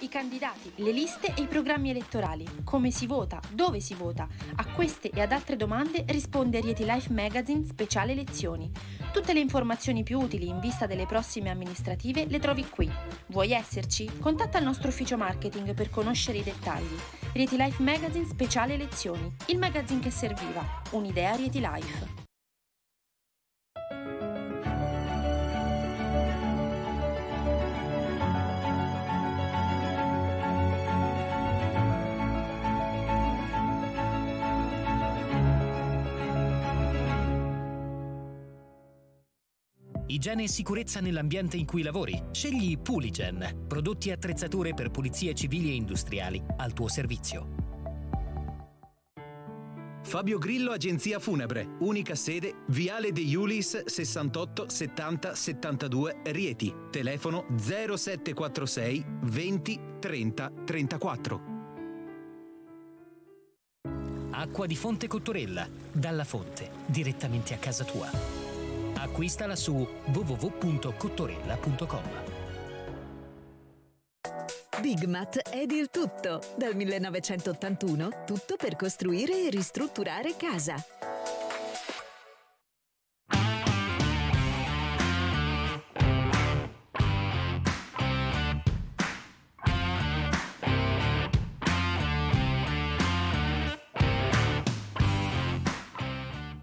I candidati, le liste e i programmi elettorali. Come si vota, dove si vota. A queste e ad altre domande risponde Rieti Life Magazine Speciale Elezioni. Tutte le informazioni più utili in vista delle prossime amministrative le trovi qui. Vuoi esserci? Contatta il nostro ufficio marketing per conoscere i dettagli. Rieti Life Magazine Speciale Elezioni. Il magazine che serviva. Un'idea Rieti Life. Igiene e sicurezza nell'ambiente in cui lavori. Scegli Puligen, prodotti e attrezzature per pulizie civili e industriali al tuo servizio. Fabio Grillo Agenzia Funebre, unica sede, Viale De Iulis 68 70 72 Rieti, telefono 0746 20 30 34. Acqua di fonte Cottorella, dalla fonte, direttamente a casa tua. Acquistala su www.cottorella.com. Bigmat è il tutto. Dal 1981, tutto per costruire e ristrutturare casa.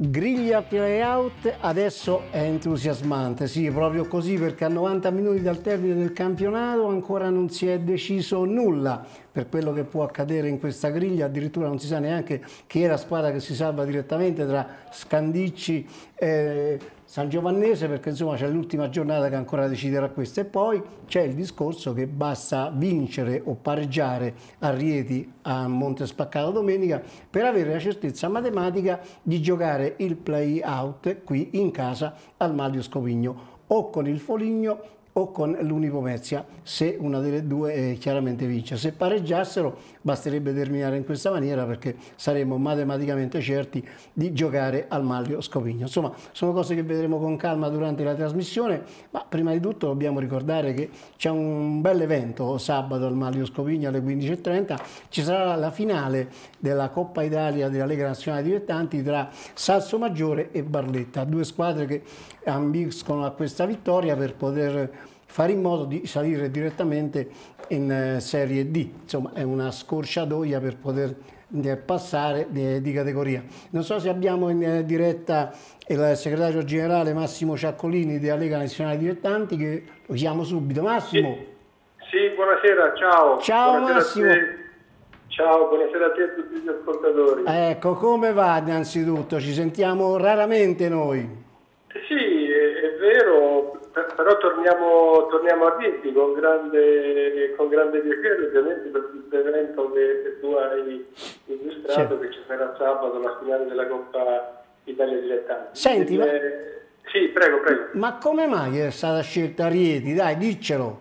Griglia playout adesso è entusiasmante, sì, proprio così perché a 90 minuti dal termine del campionato ancora non si è deciso nulla per quello che può accadere in questa griglia, addirittura non si sa neanche chi è la squadra che si salva direttamente tra Scandicci e San Giovannese perché insomma c'è l'ultima giornata che ancora deciderà questo. E poi c'è il discorso che basta vincere o pareggiare a Rieti a Monte Spaccato domenica per avere la certezza matematica di giocare il play out qui in casa al Mario Scovigno o con il Foligno o con l'Unipomezia se una delle due eh, chiaramente vince. Se pareggiassero basterebbe terminare in questa maniera perché saremmo matematicamente certi di giocare al Maglio Scopigno. Insomma, sono cose che vedremo con calma durante la trasmissione, ma prima di tutto dobbiamo ricordare che c'è un bel evento sabato al Maglio Scopigno alle 15.30, ci sarà la finale della Coppa Italia della Lega Nazionale Dilettanti tra Salso Maggiore e Barletta, due squadre che ambiscono a questa vittoria per poter fare in modo di salire direttamente in eh, Serie D. Insomma, è una scorciatoia per poter eh, passare di, categoria. Non so se abbiamo in eh, diretta il segretario generale Massimo Ciaccolini della Lega Nazionale Dilettanti che lo chiamo subito. Massimo. Sì, sì buonasera, ciao. Ciao buonasera Massimo. Ciao, buonasera a te e a tutti gli ascoltatori. Ecco, come va innanzitutto? Ci sentiamo raramente noi. Sì, è vero, però torniamo, torniamo a dirti con grande, con grande piacere, ovviamente per questo evento che tu hai illustrato, sì. che ci sarà sabato la finale della Coppa Italia Dilettanti. Senti, ma... Sì, prego, prego. Ma come mai è stata scelta Rieti? Dai, diccelo.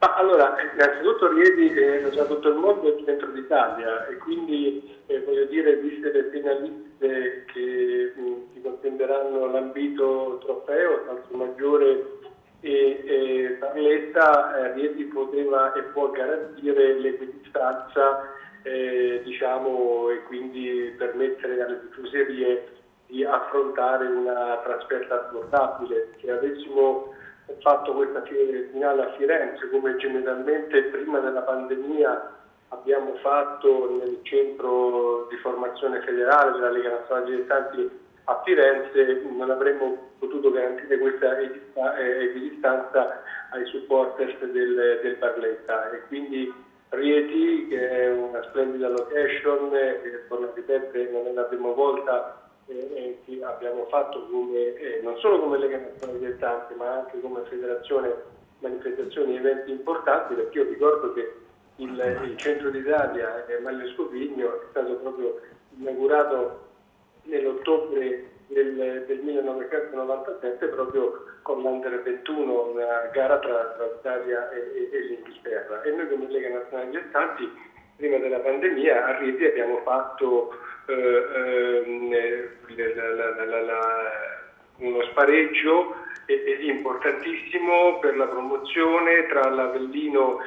Ma allora, innanzitutto Rieti è già tutto il mondo è dentro d'Italia e quindi eh, voglio dire, viste le finaliste che mh, ti contenderanno l'ambito trofeo, Salso Maggiore e, e Barletta, eh, Rieti poteva e può garantire l'equidistanza eh, diciamo, e quindi permettere alle tifoserie di affrontare una trasferta abbordabile. Se avessimo fatto questa finale a Firenze, come generalmente prima della pandemia abbiamo fatto nel centro di formazione federale della Lega Nazionale Dilettanti a Firenze, non avremmo potuto garantire questa eh, equidistanza ai supporters del, del Barletta. E quindi Rieti, che è una splendida location, eh, torno a non è la prima volta eh, che abbiamo fatto come, eh, non solo come Lega Nazionale Dilettanti, ma anche come federazione manifestazioni e eventi importanti, perché io ricordo che il, il centro d'Italia, eh, Malle Scopigno, è stato proprio inaugurato nell'ottobre del, del, 1997 proprio con l'Under 21, una gara tra, tra l'Italia e, e, e l'Inghilterra. E noi come Lega Nazionale Gestanti, prima della pandemia, a Rieti abbiamo fatto eh, eh, la, la, la, uno spareggio importantissimo per la promozione tra l'Avellino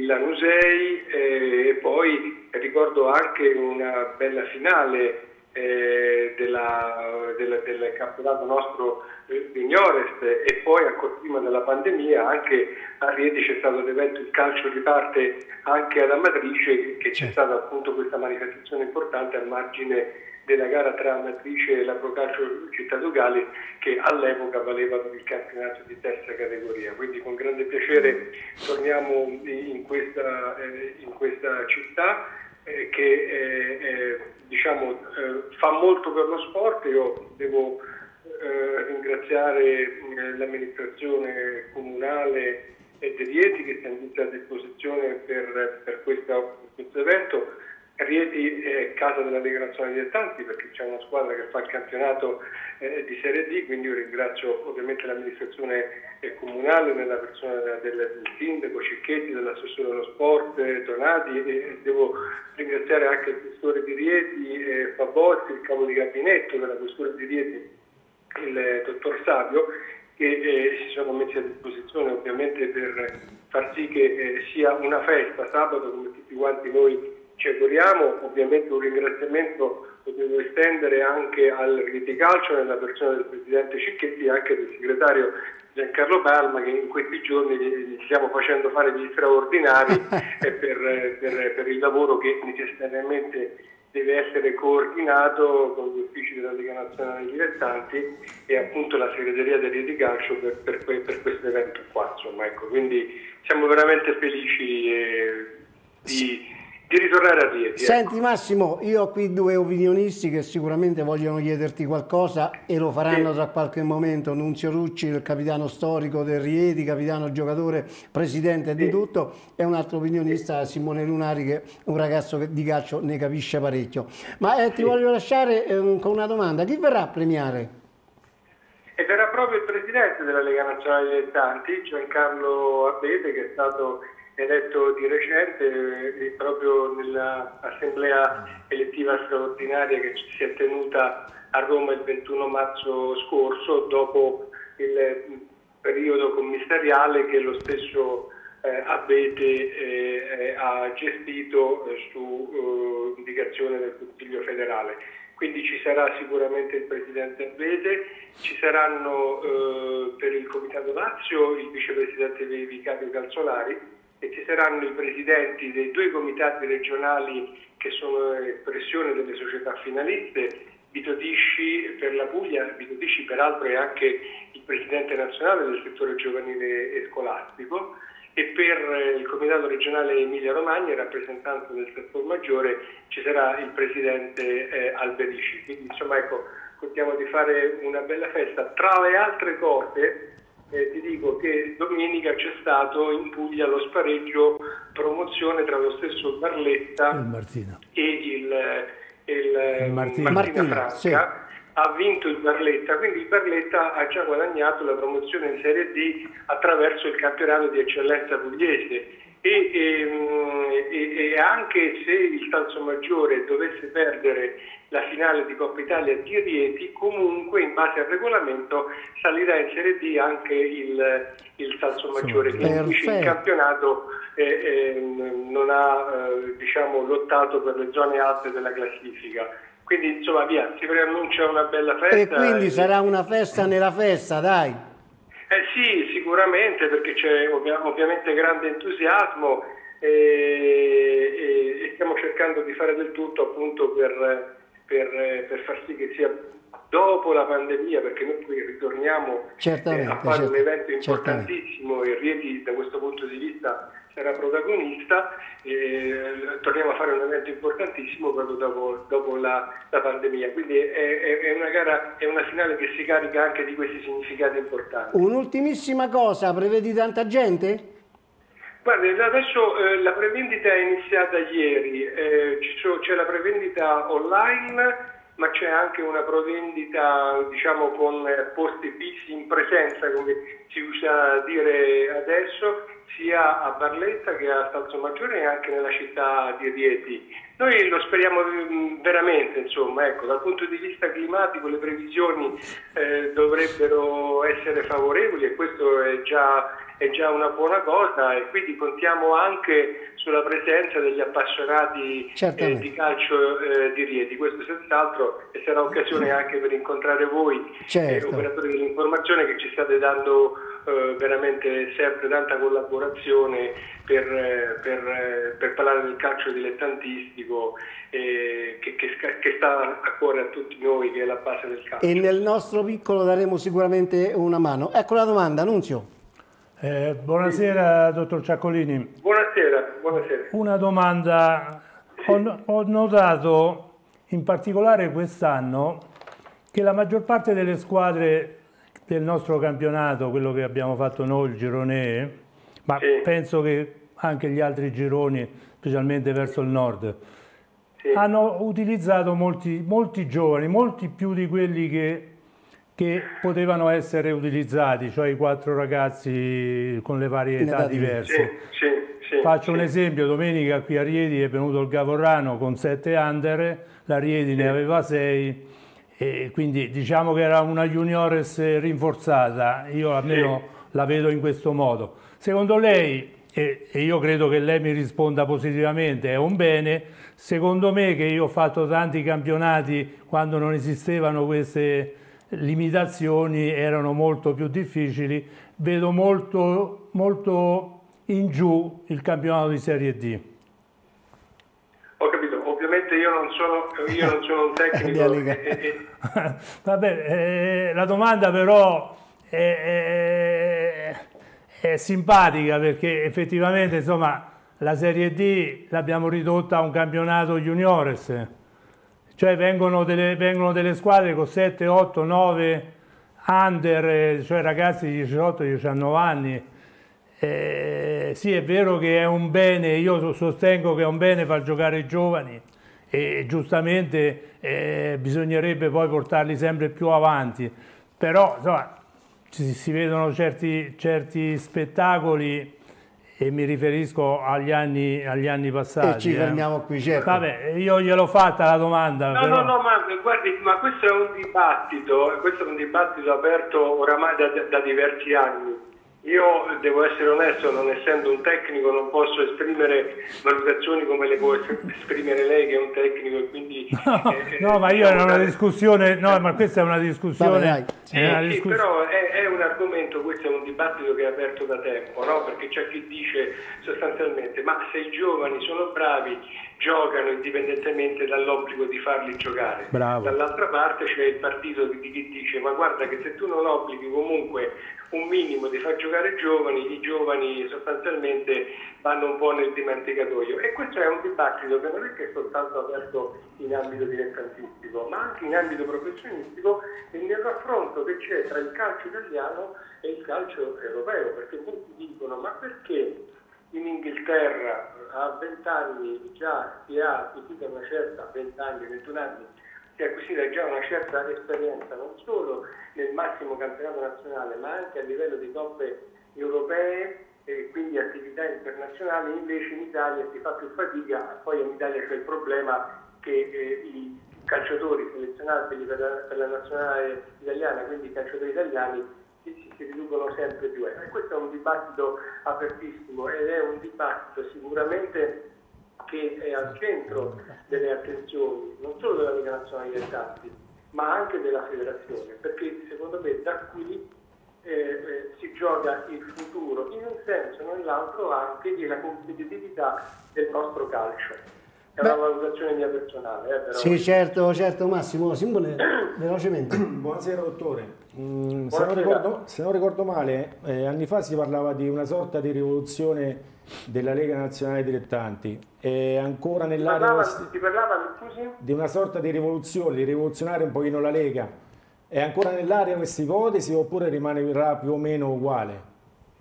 Lanusei eh, e poi ricordo anche una bella finale eh, della, della, del campionato nostro eh, juniores e poi ancora prima della pandemia anche a Rieti c'è stato l'evento Il calcio riparte anche ad Amatrice che c'è stata appunto questa manifestazione importante a margine della gara tra Amatrice e la Procalcio Città Dugali che all'epoca valeva per il campionato di terza categoria. Quindi con grande piacere torniamo in questa, eh, in questa città eh, che eh, diciamo, fa molto per lo sport. Io devo ringraziare l'amministrazione comunale e Rieti che si è messa a disposizione per, per, questa, per questo evento Rieti è casa della Lega Nazionale Dilettanti perché c'è una squadra che fa il campionato eh, di Serie D, quindi io ringrazio ovviamente l'amministrazione eh, comunale nella persona del, del sindaco Cicchetti, dell'assessore dello sport eh, Donati e devo ringraziare anche il questore di Rieti eh, Fabotti, il capo di gabinetto della questura di Rieti, il eh, dottor Savio che si sono messi a disposizione ovviamente per far sì che sia una festa sabato come tutti quanti noi ci auguriamo, ovviamente un ringraziamento lo devo estendere anche al Rieti Calcio nella persona del Presidente Cicchetti e anche del segretario Giancarlo Palma che in questi giorni gli stiamo facendo fare gli straordinari per, per, per il lavoro che necessariamente deve essere coordinato con gli uffici della Lega Nazionale Dilettanti e appunto la segreteria del Rieti Calcio per, per, per, questo evento qua. Insomma, ecco, quindi siamo veramente felici eh, di di ritornare a Rieti. Ecco. Senti. Massimo, io ho qui due opinionisti che sicuramente vogliono chiederti qualcosa e lo faranno sì. tra qualche momento. Nunzio Rucci, il capitano storico del Rieti, capitano giocatore, presidente sì. di tutto, e un altro opinionista, Simone Lunari, che è un ragazzo che di calcio ne capisce parecchio. Ma eh, ti sì. voglio lasciare eh, con una domanda, chi verrà a premiare? E verrà proprio il presidente della Lega Nazionale Dilettanti, Giancarlo Abete, che è stato eletto di recente eh, proprio nell'assemblea elettiva straordinaria che si è tenuta a Roma il 21 marzo scorso dopo il periodo commissariale che lo stesso eh, Abete eh, ha gestito eh, su eh, indicazione del Consiglio federale. Quindi ci sarà sicuramente il Presidente Abete, ci saranno eh, per il Comitato Lazio il Vicepresidente Vicario Calzolari, e ci saranno i presidenti dei due comitati regionali che sono espressione delle società finaliste, Vito Disci per la Puglia, Vito Disci peraltro è anche il presidente nazionale del settore giovanile e scolastico e per il comitato regionale Emilia Romagna, rappresentante del settore maggiore, ci sarà il presidente eh, Alberici. Quindi insomma ecco, contiamo di fare una bella festa. Tra le altre cose eh, ti dico che domenica c'è stato in Puglia lo spareggio promozione tra lo stesso Barletta il e il, il, il Martina, Martina, Franca. Sì. Ha vinto il Barletta, quindi il Barletta ha già guadagnato la promozione in Serie D attraverso il campionato di eccellenza pugliese e, e, e, anche se il Salso Maggiore dovesse perdere la finale di Coppa Italia di Rieti, comunque in base al regolamento salirà in Serie D anche il, il Salso Maggiore, quindi il campionato eh, eh, non ha eh, diciamo, lottato per le zone alte della classifica. Quindi insomma via, si preannuncia una bella festa. E quindi sarà una festa nella festa, dai. Eh sì, sicuramente perché c'è ovvia ovviamente grande entusiasmo e, e, e, stiamo cercando di fare del tutto appunto per, per, per, far sì che sia dopo la pandemia, perché noi qui ritorniamo eh, a fare un evento importantissimo e Rieti da questo punto di vista sarà protagonista, eh, torniamo a fare un evento importantissimo proprio dopo, dopo la, la, pandemia. Quindi è, è, è, una gara, è una finale che si carica anche di questi significati importanti. Un'ultimissima cosa, prevedi tanta gente? Guarda, adesso eh, la prevendita è iniziata ieri, eh, c'è la prevendita online ma c'è anche una prevendita diciamo, con posti fissi in presenza, come si usa dire adesso, sia a Barletta che a Salsomaggiore e anche nella città di Rieti. Noi lo speriamo mm, veramente, insomma, ecco, dal punto di vista climatico le previsioni eh, dovrebbero essere favorevoli e questo è già, è già, una buona cosa e quindi contiamo anche sulla presenza degli appassionati eh, di calcio eh, di Rieti, questo senz'altro e sarà occasione anche per incontrare voi, eh, certo. operatori dell'informazione che ci state dando eh, veramente sempre tanta collaborazione per, eh, per, eh, per, parlare del calcio dilettantistico eh, che, che, che, sta a cuore a tutti noi, che è la base del calcio. E nel nostro piccolo daremo sicuramente una mano. Ecco la domanda, Nunzio. Eh, buonasera, sì. dottor Ciaccolini. Buonasera, buonasera. Una domanda. Sì. Ho, ho notato in particolare quest'anno che la maggior parte delle squadre del nostro campionato, quello che abbiamo fatto noi, il girone ma sì. penso che anche gli altri gironi, specialmente verso il nord, sì. hanno utilizzato molti, molti, giovani, molti più di quelli che, che, potevano essere utilizzati, cioè i quattro ragazzi con le varie età diverse. Sì, Faccio un esempio, domenica qui a Riedi è venuto il Gavorrano con sette under, la Riedi ne aveva sei, e quindi diciamo che era una juniores rinforzata, io almeno sì. la vedo in questo modo. Secondo lei, e, io credo che lei mi risponda positivamente, è un bene, secondo me che io ho fatto tanti campionati quando non esistevano queste limitazioni, erano molto più difficili, vedo molto, molto in giù il campionato di Serie D io non sono, io non sono un tecnico. Vabbè, eh, la domanda però è, è, è, simpatica perché effettivamente insomma, la Serie D l'abbiamo ridotta a un campionato juniores, cioè vengono delle, vengono delle squadre con 7, 8, 9 under, cioè ragazzi di 18-19 anni. Eh, sì, è vero che è un bene, io sostengo che è un bene far giocare i giovani, e giustamente eh, bisognerebbe poi portarli sempre più avanti, però insomma, si, si vedono certi, certi, spettacoli e mi riferisco agli anni, agli anni passati. E ci eh. fermiamo eh. qui, certo. Vabbè, io gliel'ho fatta la domanda. No, però... no, no, ma guardi, ma questo è un dibattito, questo è un dibattito aperto oramai da, da diversi anni io devo essere onesto, non essendo un tecnico non posso esprimere valutazioni come le può esprimere lei che è un tecnico e quindi... No, eh, no ma io era una discussione, no ma questa è una discussione... Sì, è una sì, discuss... però è, è, un argomento, questo è un dibattito che è aperto da tempo, no? perché c'è chi dice sostanzialmente ma se i giovani sono bravi giocano indipendentemente dall'obbligo di farli giocare. Bravo. Dall'altra parte c'è il partito di chi dice ma guarda che se tu non obblighi comunque un minimo di far giocare i giovani, i giovani sostanzialmente vanno un po' nel dimenticatoio. E questo è un dibattito che non è che è soltanto aperto in ambito dilettantistico, ma anche in ambito professionistico e nel raffronto che c'è tra il calcio italiano e il calcio europeo, perché molti dicono ma perché in Inghilterra a 20 anni già si ha acquisita una certa, 20 anni, 21 anni, si è acquisita già una certa esperienza non solo nel massimo campionato nazionale ma anche a livello di coppe europee e quindi attività internazionali, invece in Italia si fa più fatica, poi in Italia c'è il problema che eh, i calciatori selezionati per la, per la nazionale italiana, quindi i calciatori italiani, si, si riducono sempre più. E questo è un dibattito apertissimo ed è un dibattito sicuramente che è al centro delle attenzioni non solo della Lega Nazionale dei Tanti, ma anche della federazione, perché secondo me da qui eh, eh, si gioca il futuro in un senso o nell'altro anche della competitività del nostro calcio. È Beh. una valutazione mia personale. Eh, però... Sì, certo, certo Massimo, Simbole, velocemente. Buonasera dottore. Mm, se, non ricordo, se, non ricordo, male, eh, anni fa si parlava di una sorta di rivoluzione della Lega Nazionale Dilettanti. È ancora nell'area... Parlava, si parlava scusi? di una sorta di rivoluzione, di rivoluzionare un pochino la Lega. È ancora nell'area questa ipotesi oppure rimarrà più o meno uguale?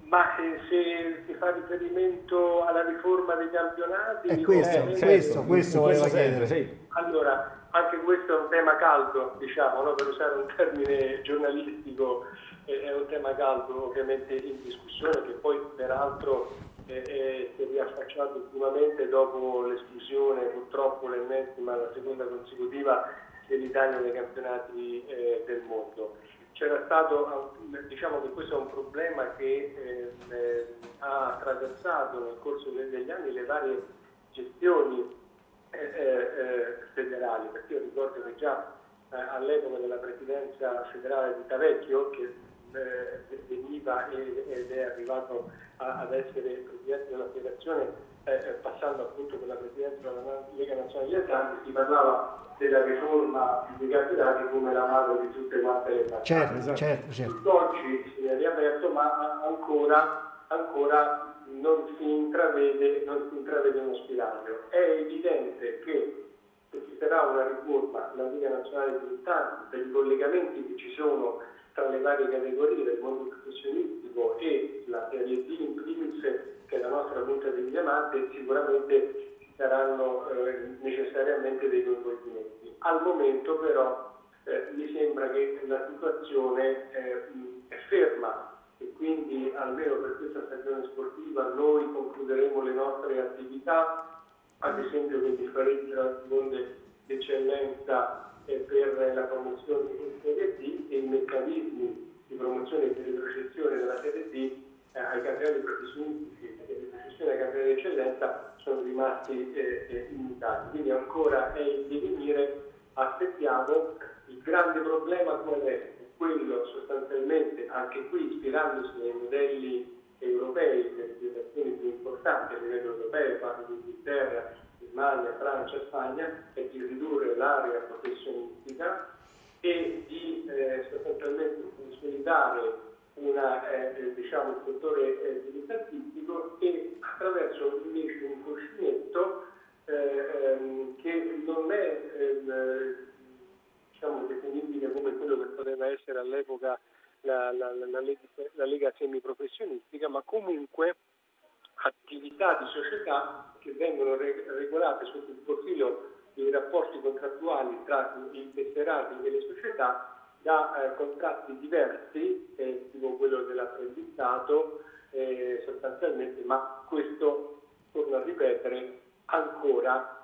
Ma se, se si fa riferimento alla riforma dei campionati... È questo, eh, questo, questo, questo voleva chiedere. Sì. Allora, anche questo è un tema caldo, diciamo, no? per usare un termine giornalistico, è un tema caldo ovviamente in discussione che poi peraltro eh, eh, si è riaffacciato ultimamente dopo l'esclusione, purtroppo l'ennesima, la seconda consecutiva dell'Italia nei campionati eh, del mondo. C'era stato, diciamo che questo è un problema che ehm, eh, ha attraversato nel corso degli anni le varie gestioni eh, eh, federali, perché io ricordo che già all'epoca della presidenza federale di Tavecchio, che veniva ed è arrivato ad essere presidente della federazione eh, passando appunto per la presidenza della Lega Nazionale degli Atlanti, si parlava della riforma dei campionati come la madre di tutte quante le battaglie. Certo, esatto. certo, certo. Oggi si è riaperto, ma ancora, ancora non, si intravede, non si intravede uno spiraglio. È evidente che se ci sarà una riforma della Lega Nazionale degli Atlanti, per i collegamenti che ci sono tra le varie categorie del mondo professionistico e la D in primis, che è la nostra punta di diamante, sicuramente ci saranno eh, necessariamente dei coinvolgimenti. Al momento però eh, mi sembra che la situazione eh, è almeno per questa stagione sportiva noi concluderemo le nostre attività, ad esempio con differenti seconde d'eccellenza per la promozione in Serie D e i meccanismi di promozione e di retrocessione della Serie D eh, ai campionati professionistici e di retrocessione ai campionati di sono rimasti eh, eh, limitati. Quindi ancora è in divenire, aspettiamo. Il grande problema qual è? Quello sostanzialmente, anche qui ispirandosi ai modelli europei, le federazioni più importanti a livello europeo, parlo di Inghilterra, Germania, Francia, Spagna, è di ridurre l'area professionistica e di eh, sostanzialmente consolidare una, eh, diciamo, il settore eh, dilettantistico e attraverso invece un cuscinetto eh, ehm, che non è ehm, diciamo, definibile come quello che poteva essere all'epoca la, la, la, la, la lega semiprofessionistica, ma comunque attività di società che vengono regolate sotto il profilo dei rapporti contrattuali tra i tesserati e le società da eh, contratti diversi, eh, tipo quello dell'apprendistato eh, sostanzialmente, ma questo, torno a ripetere, ancora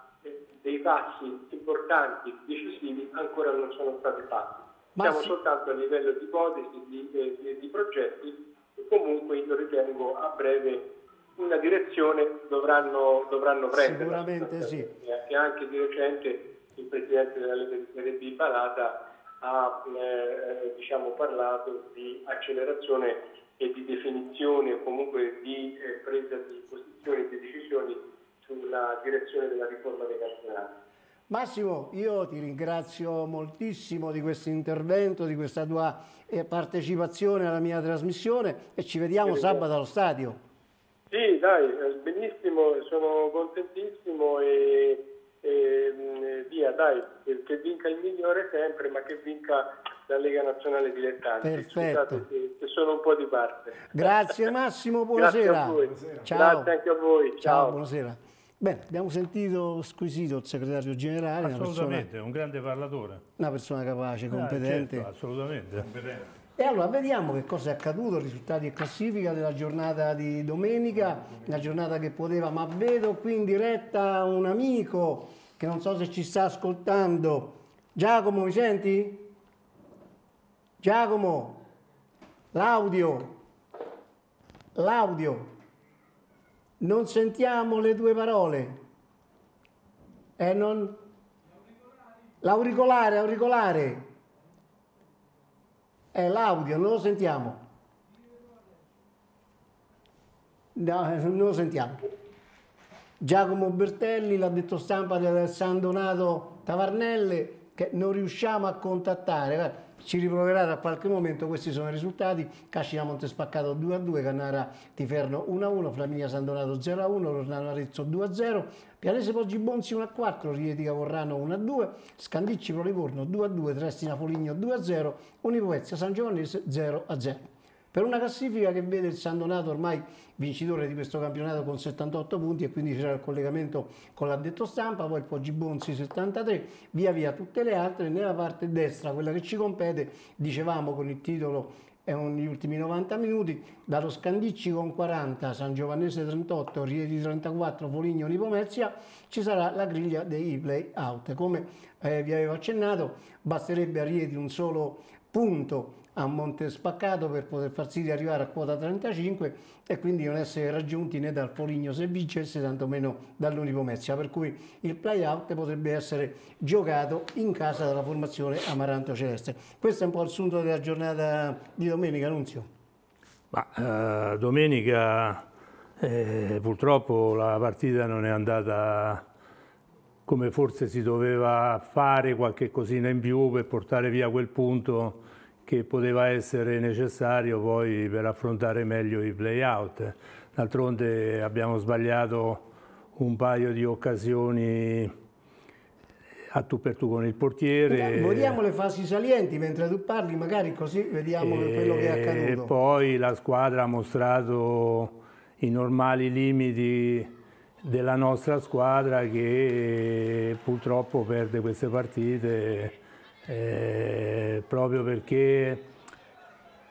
dei passi importanti, decisivi, ancora non sono stati fatti. Ma Siamo sì. soltanto a livello di ipotesi, di, di, eh, di progetti e comunque io ritengo a breve una direzione dovranno, dovranno prendere. Sicuramente sì. E anche di recente il Presidente della di Serie B Palata ha eh, diciamo, parlato di accelerazione e di definizione o comunque di eh, presa di posizioni e di decisioni sulla direzione della riforma dei campionati. Massimo, io ti ringrazio moltissimo di questo intervento, di questa tua eh, partecipazione alla mia trasmissione e ci vediamo sabato allo stadio. Sì, dai, benissimo, sono contentissimo e, e mm, via, dai, che vinca il migliore sempre, ma che vinca la Lega Nazionale Dilettanti. Perfetto. che sono un po' di parte. Grazie Massimo, buonasera. Grazie a voi. Ciao. Grazie anche a voi. Ciao. Ciao, buonasera. Bene, abbiamo sentito squisito il segretario generale. Assolutamente, persona, un grande parlatore. Una persona capace, ah, competente. Ah, certo, assolutamente. Competente. E allora vediamo che cosa è accaduto, risultati e classifica della giornata di domenica, una giornata che poteva, ma vedo qui in diretta un amico che non so se ci sta ascoltando. Giacomo, mi senti? Giacomo, l'audio, l'audio, non sentiamo le tue parole. E non... L'auricolare, auricolare. È l'audio, non lo sentiamo. No, non lo sentiamo. Giacomo Bertelli, l'ha detto stampa di Alessandro Donato Tavarnelle, che non riusciamo a contattare ci riproverà tra qualche momento, questi sono i risultati, Cascina Montespaccato 2-2, Cannara Tiferno 1-1, Flaminia Sandonato 0-1, Lornano Arezzo 2-0, Pianese Poggi Bonzi 1-4, Rieti Cavorrano 1-2, Scandicci Pro Livorno 2-2, Trestina Foligno 2-0, Unipovezia San Giovannese 0-0 per una classifica che vede il San Donato ormai vincitore di questo campionato con 78 punti e quindi c'era il collegamento con l'addetto stampa, poi il Poggi Bonzi 73, via via tutte le altre, nella parte destra, quella che ci compete, dicevamo con il titolo è negli ultimi 90 minuti, dallo Scandicci con 40, San Giovannese 38, Rieti 34, Foligno, Nipomezia, ci sarà la griglia dei play out. Come eh, vi avevo accennato, basterebbe a Rieti un solo punto a monte spaccato per poter far sì di arrivare a quota 35 e quindi non essere raggiunti né dal Foligno se vincesse tantomeno dall'Unipomezia per cui il play out potrebbe essere giocato in casa dalla formazione Amaranto Celeste. Questo è un po' il sunto della giornata di domenica Nunzio. Ma, eh, domenica eh, purtroppo la partita non è andata come forse si doveva fare qualche cosina in più per portare via quel punto che poteva essere necessario poi per affrontare meglio i play-out. D'altronde abbiamo sbagliato un paio di occasioni a tu per tu con il portiere. Vediamo le fasi salienti mentre tu parli, magari così vediamo quello che è accaduto. E poi la squadra ha mostrato i normali limiti della nostra squadra che purtroppo perde queste partite eh, proprio perché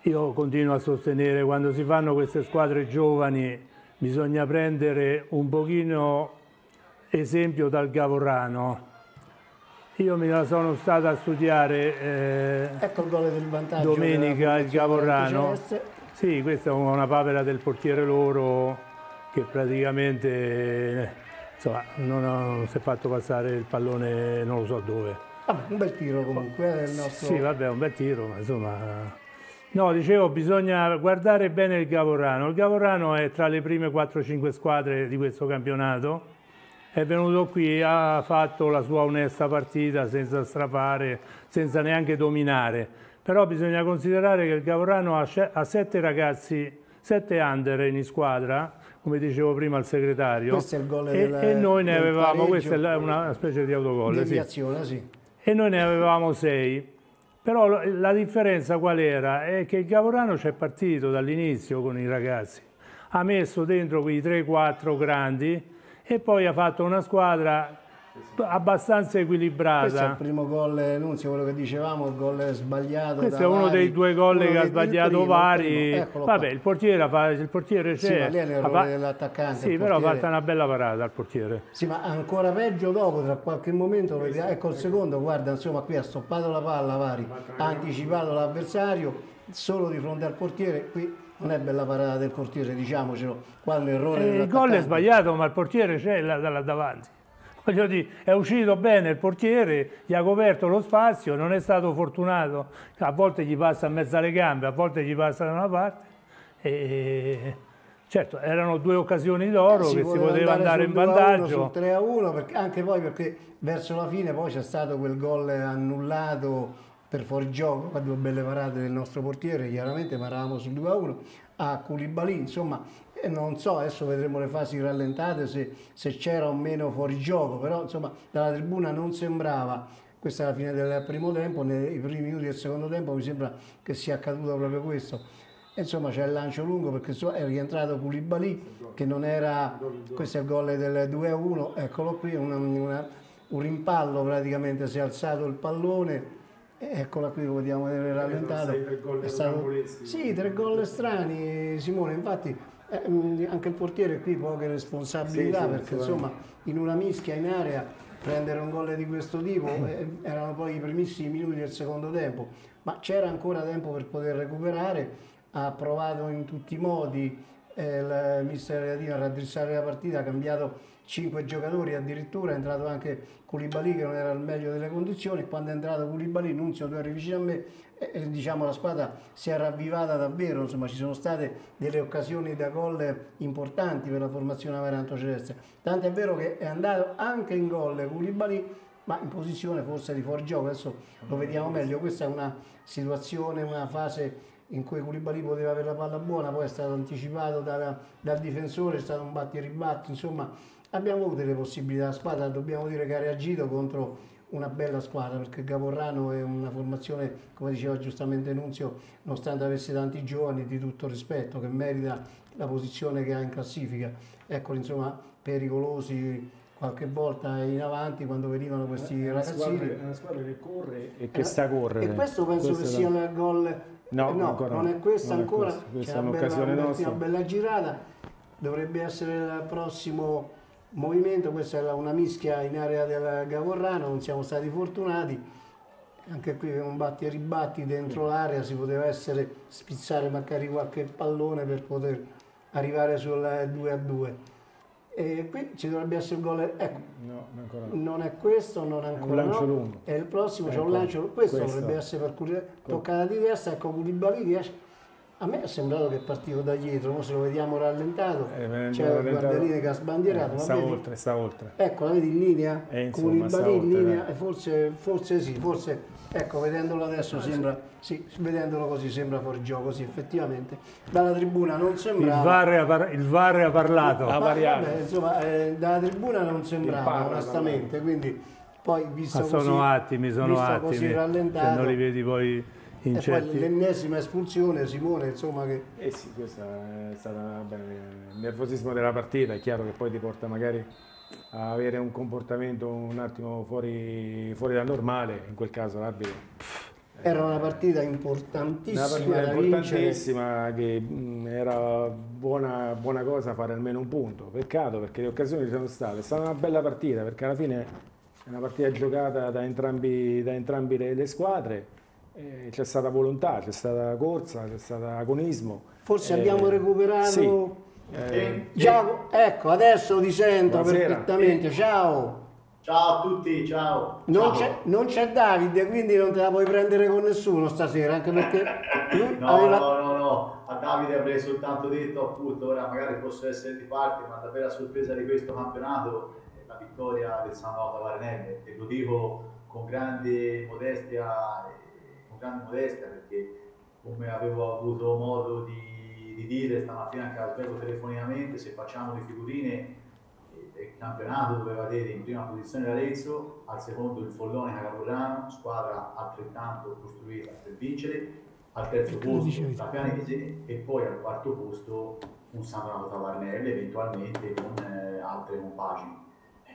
io continuo a sostenere quando si fanno queste squadre giovani bisogna prendere un pochino esempio dal Gavorrano. Io la sono stata a studiare eh, ecco il gol del vantaggio domenica il Gavorrano. Sì, questa è una papera del portiere loro che praticamente insomma, non, non si è fatto passare il pallone non lo so dove. Vabbè, un bel tiro comunque eh, nostro... Sì, vabbè, un bel tiro, ma insomma... No, dicevo, bisogna guardare bene il Gavorrano. Il Gavorrano è tra le prime 4-5 squadre di questo campionato. È venuto qui, ha fatto la sua onesta partita senza strafare, senza neanche dominare. Però bisogna considerare che il Gavorrano ha, sette ragazzi, sette under in squadra, come dicevo prima al segretario. Questo è il gol e, del, e noi ne avevamo, questa è una specie di autogol. Deviazione, sì. sì e noi ne avevamo sei. Però la differenza qual era? È che il Gavorano c'è partito dall'inizio con i ragazzi, ha messo dentro quei 3-4 grandi e poi ha fatto una squadra abbastanza equilibrata. Questo è il primo gol, Nunzio, quello che dicevamo, il gol sbagliato. Questo è uno vari, dei due gol che ha sbagliato primo, vari. Vabbè, il portiere, fa, il portiere c'è. Sì, ma lì è l'errore dell'attaccante. Sì, però ha fatto una bella parata al portiere. Sì, ma ancora peggio dopo, tra qualche momento, ecco il secondo, guarda, insomma, qui ha stoppato la palla Vari, ha anticipato l'avversario, solo di fronte al portiere, qui non è bella parata del portiere, diciamocelo, qua è un errore eh, Il gol è sbagliato, ma il portiere c'è là, là davanti voglio dire, è uscito bene il portiere, gli ha coperto lo spazio, non è stato fortunato, a volte gli passa a mezzo alle gambe, a volte gli passa da una parte. E... Certo, erano due occasioni d'oro eh, che si poteva andare, andare in vantaggio. 3 a 1, perché, anche poi perché verso la fine poi c'è stato quel gol annullato per fuorigioco, qua due belle parate del nostro portiere, chiaramente, ma eravamo sul 2 a 1, a Koulibaly, insomma e non so, adesso vedremo le fasi rallentate se, se c'era o meno fuorigioco, però insomma dalla tribuna non sembrava, questa è la fine del primo tempo, nei primi minuti del secondo tempo mi sembra che sia accaduto proprio questo. E insomma c'è il lancio lungo perché è rientrato Koulibaly che non era, questo è il gol del 2-1, eccolo qui, una, una, un rimpallo praticamente, si è alzato il pallone, eccola qui lo vediamo rallentato. È stato, sì, tre gol strani Simone, infatti eh, mm, anche il portiere qui poche responsabilità sì, perché insomma in una mischia in area prendere un gol di questo tipo eh, erano poi i primissimi minuti del secondo tempo. Ma c'era ancora tempo per poter recuperare ha provato in tutti i modi eh, il mister Reatino a raddrizzare la partita ha cambiato 5 giocatori addirittura è entrato anche Koulibaly che non era al meglio delle condizioni quando è entrato Koulibaly Nunzio tu eri vicino a me eh, diciamo, la squadra si è ravvivata davvero, insomma, ci sono state delle occasioni da gol importanti per la formazione Amaranto Celeste. Tanto è vero che è andato anche in gol Koulibaly, ma in posizione forse di fuorigioco, adesso lo vediamo meglio. Questa è una situazione, una fase in cui Koulibaly poteva avere la palla buona, poi è stato anticipato dalla, dal difensore, è stato un batti e ribatti, insomma abbiamo avuto delle possibilità, la squadra dobbiamo dire che ha reagito contro una bella squadra perché Gavorrano è una formazione, come diceva giustamente Nunzio, nonostante avesse tanti giovani di tutto rispetto, che merita la posizione che ha in classifica. Eccoli insomma pericolosi qualche volta in avanti quando venivano questi è ragazzini. Squadra, è una squadra che corre e che sa correre. E questo penso questo che sia il gol No, eh no non è questa non ancora, è questa. c'è un'occasione nostra. Una bella girata, dovrebbe essere il prossimo movimento, questa è una mischia in area del Gavorrano, non siamo stati fortunati, anche qui un batti e ribatti dentro l'area, si poteva essere spizzare magari qualche pallone per poter arrivare sul 2 a 2. E qui ci dovrebbe essere il gol, ecco, no, non è questo, non è ancora, è un lancio no. lungo. è il prossimo, c'è un lancio, questo, questo, dovrebbe essere per Curi, toccata di testa, ecco Koulibaly riesce, a me è sembrato che è partito da dietro, ora se lo vediamo rallentato, eh, c'è il guardialine che ha sbandierato. Eh, sta vedi, oltre, sta oltre. Ecco, la vedi in linea? Eh, Koulibaly in linea, forse, forse sì, forse Ecco, vedendolo adesso sembra, sì, vedendolo così sembra fuori gioco, sì, effettivamente. Dalla tribuna non sembrava... Il VAR ha, par- il VAR ha parlato. Ma, vabbè, insomma, eh, dalla tribuna non sembrava, parla, onestamente, quindi poi visto Ma sono così, attimi, sono attimi, così rallentato... Se non li vedi poi... In e certi... poi l'ennesima espulsione, Simone, insomma che... Eh sì, questo è stato il nervosismo della partita, è chiaro che poi ti porta magari a avere un comportamento un attimo fuori, fuori dal normale, in quel caso l'arbitro. Era una partita importantissima. Una partita importantissima che mh, era buona, buona, cosa fare almeno un punto. Peccato perché le occasioni ci sono state. È stata una bella partita perché alla fine è una partita giocata da entrambi, da entrambi le, le, squadre. Eh, c'è stata volontà, c'è stata corsa, c'è stato agonismo. Forse eh, abbiamo recuperato sì eh, ciao, ecco, adesso ti sento Buonasera. perfettamente. Ciao. Ciao a tutti, ciao. Non, ciao. C'è, non, C'è, Davide, quindi non te la puoi prendere con nessuno stasera, anche perché no, aveva... no, no, no, a Davide avrei soltanto detto appunto, ora magari posso essere di parte, ma davvero a sorpresa di questo campionato è la vittoria del San Paolo Varenelle e lo dico con grande modestia, grande modestia perché come avevo avuto modo di di dire stamattina anche al Svego telefonicamente se facciamo le figurine il campionato doveva vedere in prima posizione l'Arezzo, al secondo il Follone Capurrano, squadra altrettanto costruita per vincere, al terzo posto la Pianese e poi al quarto posto un San Donato Tavarnelle eventualmente con eh, altre compagini.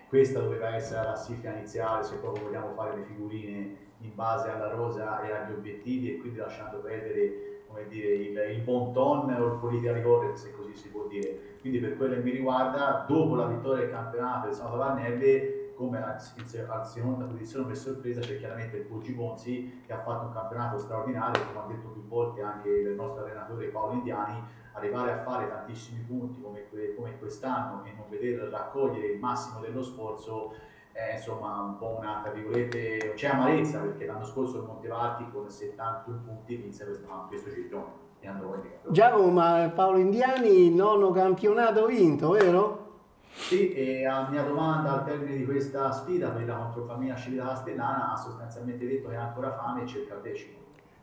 Questa doveva essere la classifica iniziale se proprio vogliamo fare le figurine in base alla rosa e agli obiettivi e quindi lasciando perdere come dire, il, il bon ton o il politica correre, se così si può dire. Quindi per quello che mi riguarda, dopo la vittoria del campionato del Sabato Varnelli, come a, a seconda posizione per sorpresa c'è chiaramente il Poggi Ponzi che ha fatto un campionato straordinario, come ha detto più volte anche il nostro allenatore Paolo Indiani, arrivare a fare tantissimi punti come, come quest'anno e non veder raccogliere il massimo dello sforzo è insomma un po' una, tra virgolette, c'è amarezza perché l'anno scorso il Montevati con 71 punti vinse questo, questo girone. Giacomo, ma Paolo Indiani, nono campionato vinto, vero? Sì, e a mia domanda al termine di questa sfida, quella contro Famiglia Civile Castellana, ha sostanzialmente detto che ha ancora fame e cerca il decimo.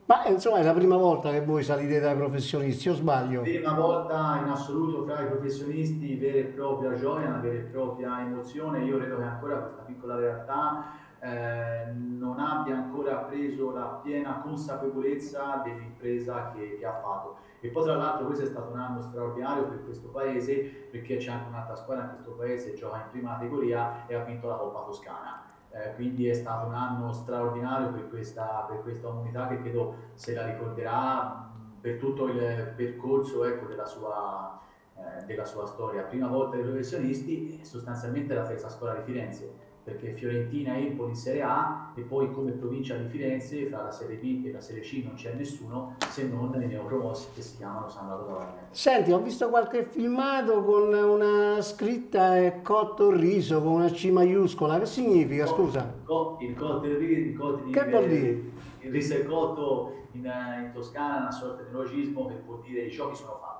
Ma insomma è la prima volta che voi salite dai professionisti, o sbaglio? Prima volta in assoluto fra i professionisti, vera e propria gioia, una vera e propria emozione. Io credo che ancora questa piccola realtà eh, non abbia ancora preso la piena consapevolezza dell'impresa che, che, ha fatto. E poi tra l'altro questo è stato un anno straordinario per questo paese perché c'è anche un'altra squadra in questo paese, gioca in prima categoria e ha vinto la Coppa Toscana eh, quindi è stato un anno straordinario per questa, per questa comunità che credo se la ricorderà per tutto il percorso ecco, della, sua, eh, della sua storia. Prima volta dei professionisti, sostanzialmente la terza scuola di Firenze perché Fiorentina e Empoli in Serie A e poi come provincia di Firenze fra la Serie B e la Serie C non c'è nessuno se non i neopromossi che si chiamano San Lato Tavarnello. Senti, ho visto qualche filmato con una scritta cotto il riso con una C maiuscola, che significa il scusa? il cotto il riso, che vuol dire? Il riso è cotto in, in Toscana è una sorta di neologismo che vuol dire i giochi sono fatti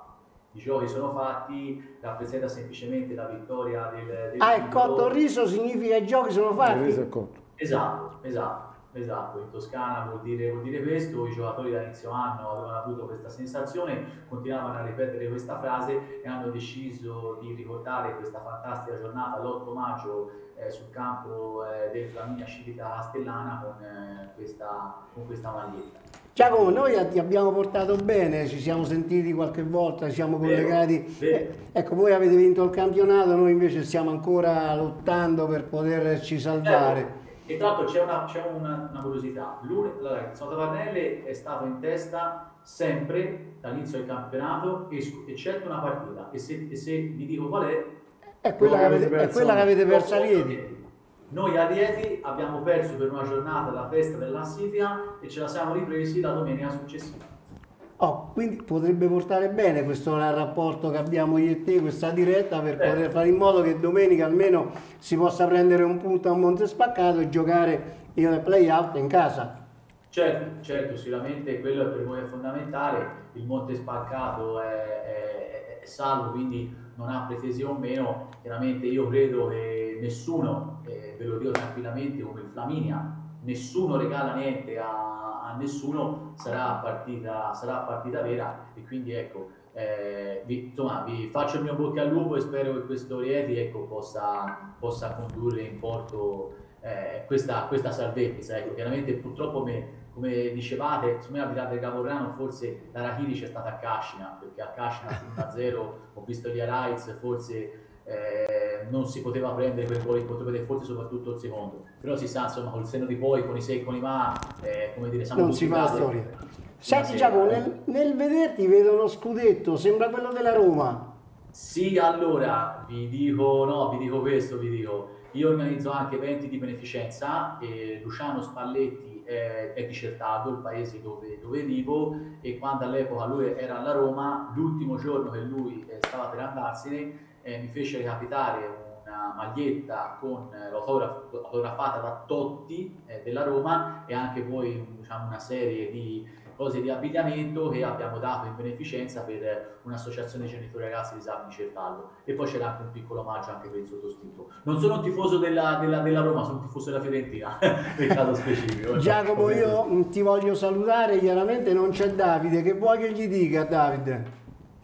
i giochi sono fatti, rappresenta semplicemente la vittoria del, del Ah, il cotto riso significa i giochi sono fatti? Il riso è cotto. Esatto, esatto, esatto. In Toscana vuol dire, vuol dire questo, i giocatori da inizio anno avevano avuto questa sensazione, continuavano a ripetere questa frase e hanno deciso di ricordare questa fantastica giornata l'8 maggio eh, sul campo eh, del Famiglia Civica Castellana con, eh, questa, con questa maglietta. Giacomo, noi ti abbiamo portato bene, ci siamo sentiti qualche volta, ci siamo collegati. Vero, vero. Eh, ecco, voi avete vinto il campionato, noi invece stiamo ancora lottando per poterci salvare. Eh, e tra l'altro c'è, una, c'è una, una, curiosità. Allora, il Sotavarnelli è stato in testa sempre dall'inizio del campionato, eccetto una partita. E se, e se vi dico qual è, è quella, che avete, è quella che avete perso a Rieti. Noi a Rieti abbiamo perso per una giornata la festa della Sifia e ce la siamo ripresi la domenica successiva. Oh, quindi potrebbe portare bene questo rapporto che abbiamo io e te, questa diretta, per eh. poter fare in modo che domenica almeno si possa prendere un punto a monte spaccato e giocare il play-out in casa. Certo, certo, sicuramente quello per noi è fondamentale, il monte spaccato è, è, è salvo, quindi non ha pretese o meno, chiaramente io credo che nessuno, eh, ve lo dico tranquillamente come Flaminia, nessuno regala niente a, a nessuno, sarà partita, sarà partita vera e quindi ecco, eh, vi, insomma, vi faccio il mio bocca al lupo e spero che questo Rieti ecco, possa, possa condurre in porto eh, questa, questa salvezza. Ecco, chiaramente purtroppo me, come dicevate, secondo me di là del Gavorrano forse la Rahiri c'è stata a Cascina, perché a Cascina 1-0 ho visto gli Araiz, forse eh, non si poteva prendere quel gol in contropiede, forse soprattutto il secondo. Però si sa, insomma, col senno di poi, con i sei, con i ma, eh, come dire, siamo Non si fa la storia. Senti Giacomo, nel, nel vederti vedo uno scudetto, sembra quello della Roma. Sì, allora, vi dico, no, vi dico questo, vi dico, io organizzo anche eventi di beneficenza e Luciano Spalletti è, è dicertato, il paese dove, dove, vivo e quando all'epoca lui era alla Roma, l'ultimo giorno che lui eh, stava per andarsene, eh, mi fece recapitare una maglietta con eh, l'autografata da Totti eh, della Roma e anche poi diciamo, una serie di cose di abbigliamento che abbiamo dato in beneficenza per un'associazione genitori ragazzi disabili Certallo e poi c'era anche un piccolo omaggio anche per il sottoscritto. Non sono un tifoso della, della, della Roma, sono un tifoso della Fiorentina nel caso specifico. Giacomo, io ti voglio salutare, chiaramente non c'è Davide, che vuoi che gli dica Davide?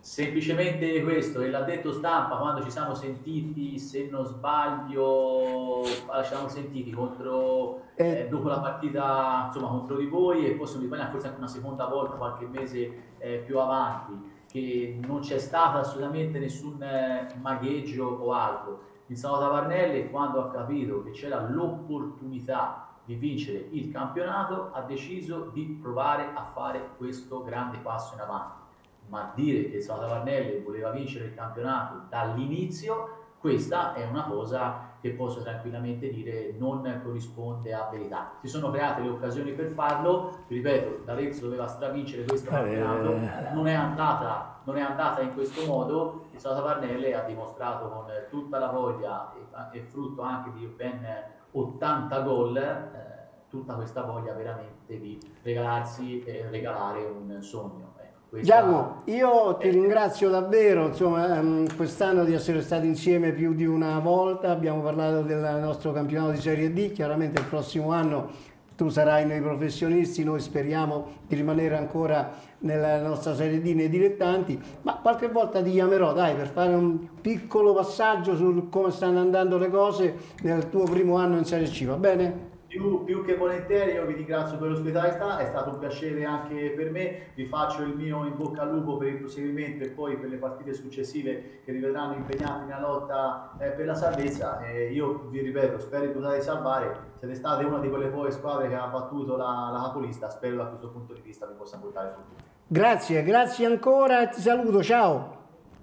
Semplicemente questo, e l'ha detto stampa quando ci siamo sentiti, se non sbaglio, ci siamo sentiti contro, eh. Eh, dopo la partita insomma, contro di voi e poi se mi sbaglio forse anche una seconda volta qualche mese eh, più avanti, che non c'è stato assolutamente nessun eh, magheggio o altro. Il Salvatore Varnelli quando ha capito che c'era l'opportunità di vincere il campionato ha deciso di provare a fare questo grande passo in avanti ma dire che Salvatore Varnelli voleva vincere il campionato dall'inizio, questa è una cosa che posso tranquillamente dire non corrisponde a verità. Si sono create le occasioni per farlo, ripeto, l'Arezzo doveva stravincere questo eh. campionato, non è andata, non è andata in questo modo, il Salvatore Varnelli ha dimostrato con tutta la voglia e, e frutto anche di ben 80 gol, eh, tutta questa voglia veramente di regalarsi e regalare un sogno. Questa... Giacomo, io ti ringrazio davvero, insomma, ehm, quest'anno di essere stati insieme più di una volta, abbiamo parlato del nostro campionato di Serie D, chiaramente il prossimo anno tu sarai nei professionisti, noi speriamo di rimanere ancora nella nostra Serie D nei dilettanti, ma qualche volta ti chiamerò, dai, per fare un piccolo passaggio su come stanno andando le cose nel tuo primo anno in Serie C, va bene? Più, più, che volentieri, io vi ringrazio per l'ospitalità, è stato un piacere anche per me, vi faccio il mio in bocca al lupo per il proseguimento e poi per le partite successive che vi vedranno impegnati nella lotta eh, per la salvezza. Eh, io vi ripeto, spero di poter salvare, siete state una di quelle poi squadre che ha battuto la, la capolista, spero da questo punto di vista vi possa portare fortuna. Grazie, grazie ancora e ti saluto, ciao!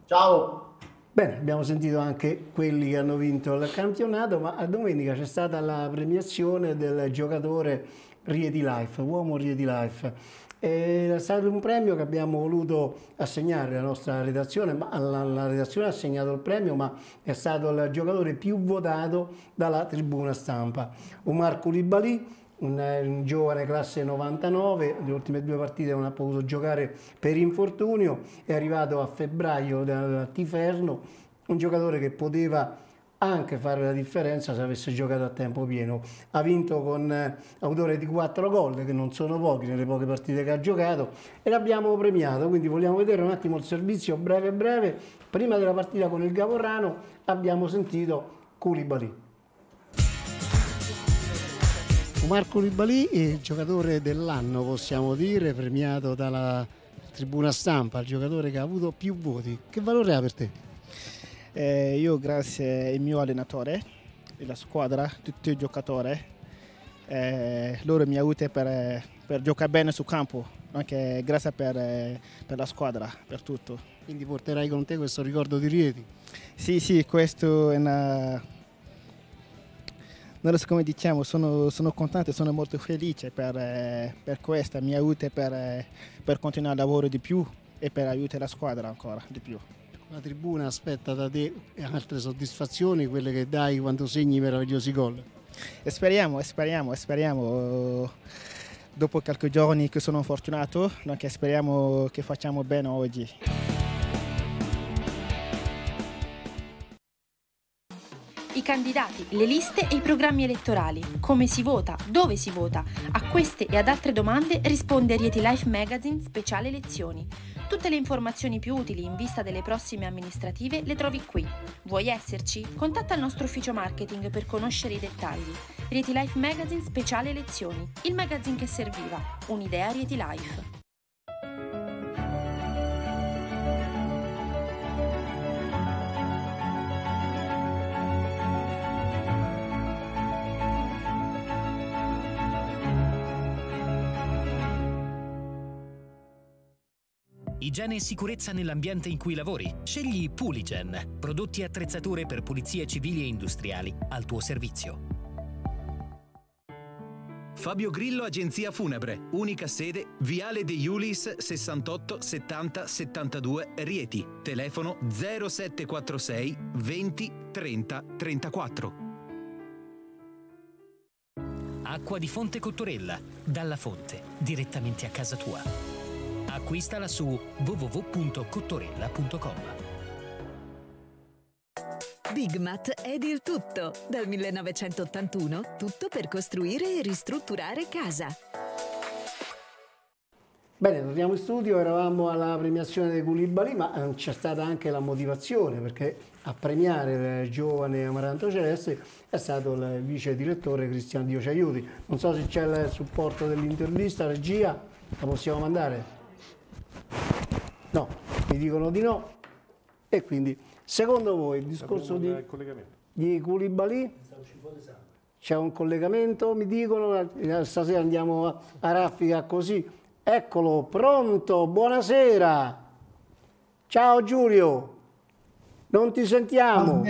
Ciao! Bene, abbiamo sentito anche quelli che hanno vinto il campionato, ma a domenica c'è stata la premiazione del giocatore Rieti Life, uomo Rieti Life. È stato un premio che abbiamo voluto assegnare alla nostra redazione, ma la, la redazione ha assegnato il premio, ma è stato il giocatore più votato dalla tribuna stampa. Omar Koulibaly, un, un, giovane classe 99, le ultime due partite non ha potuto giocare per infortunio, è arrivato a febbraio da Tiferno, un giocatore che poteva anche fare la differenza se avesse giocato a tempo pieno. Ha vinto con eh, autore di 4 gol, che non sono pochi nelle poche partite che ha giocato, e l'abbiamo premiato, quindi vogliamo vedere un attimo il servizio breve breve. Prima della partita con il Gavorrano abbiamo sentito Koulibaly. Marco Ribalì, il giocatore dell'anno possiamo dire, premiato dalla tribuna stampa, il giocatore che ha avuto più voti. Che valore ha per te? Eh, io grazie al mio allenatore, la squadra, tutti i giocatori, eh, loro mi aiutano per, per giocare bene sul campo anche grazie per, per, la squadra, per tutto. Quindi porterai con te questo ricordo di Rieti? Sì, sì, questo è una... Non so come diciamo, sono, sono contento, sono molto felice per, per questo, mi aiuta per, per continuare il lavoro di più e per aiutare la squadra ancora di più. La tribuna aspetta da te altre soddisfazioni, quelle che dai quando segni meravigliosi gol. E speriamo, speriamo, speriamo. Dopo qualche giorni che sono fortunato, anche speriamo che facciamo bene oggi. I candidati, le liste e i programmi elettorali, come si vota, dove si vota. A queste e ad altre domande risponde Rieti Life Magazine Speciale Elezioni. Tutte le informazioni più utili in vista delle prossime amministrative le trovi qui. Vuoi esserci? Contatta il nostro ufficio marketing per conoscere i dettagli. Rieti Life Magazine Speciale Elezioni, il magazine che serviva. Un'idea Rieti Life. Igiene e sicurezza nell'ambiente in cui lavori. Scegli Puligen, prodotti e attrezzature per pulizie civili e industriali al tuo servizio. Fabio Grillo Agenzia Funebre, unica sede, Viale De Iulis 68 70 72 Rieti. Telefono 0746 20 30 34. Acqua di fonte Cottorella, dalla fonte, direttamente a casa tua. Acquistala su www.cottorella.com. Bigmat è il tutto. Dal 1981, tutto per costruire e ristrutturare casa. Bene, torniamo in studio, eravamo alla premiazione dei Culibali, ma eh, c'è stata anche la motivazione perché a premiare il giovane Amaranto Celeste è stato il vice direttore Cristiano Dio ci aiuti. Non so se c'è il supporto dell'intervista, regia, la possiamo mandare? No, mi dicono di no. E quindi, secondo voi, il discorso di, di Koulibaly? C'è un collegamento, mi dicono, stasera andiamo a, a raffica così. Eccolo, pronto, buonasera. Ciao Giulio, non ti sentiamo.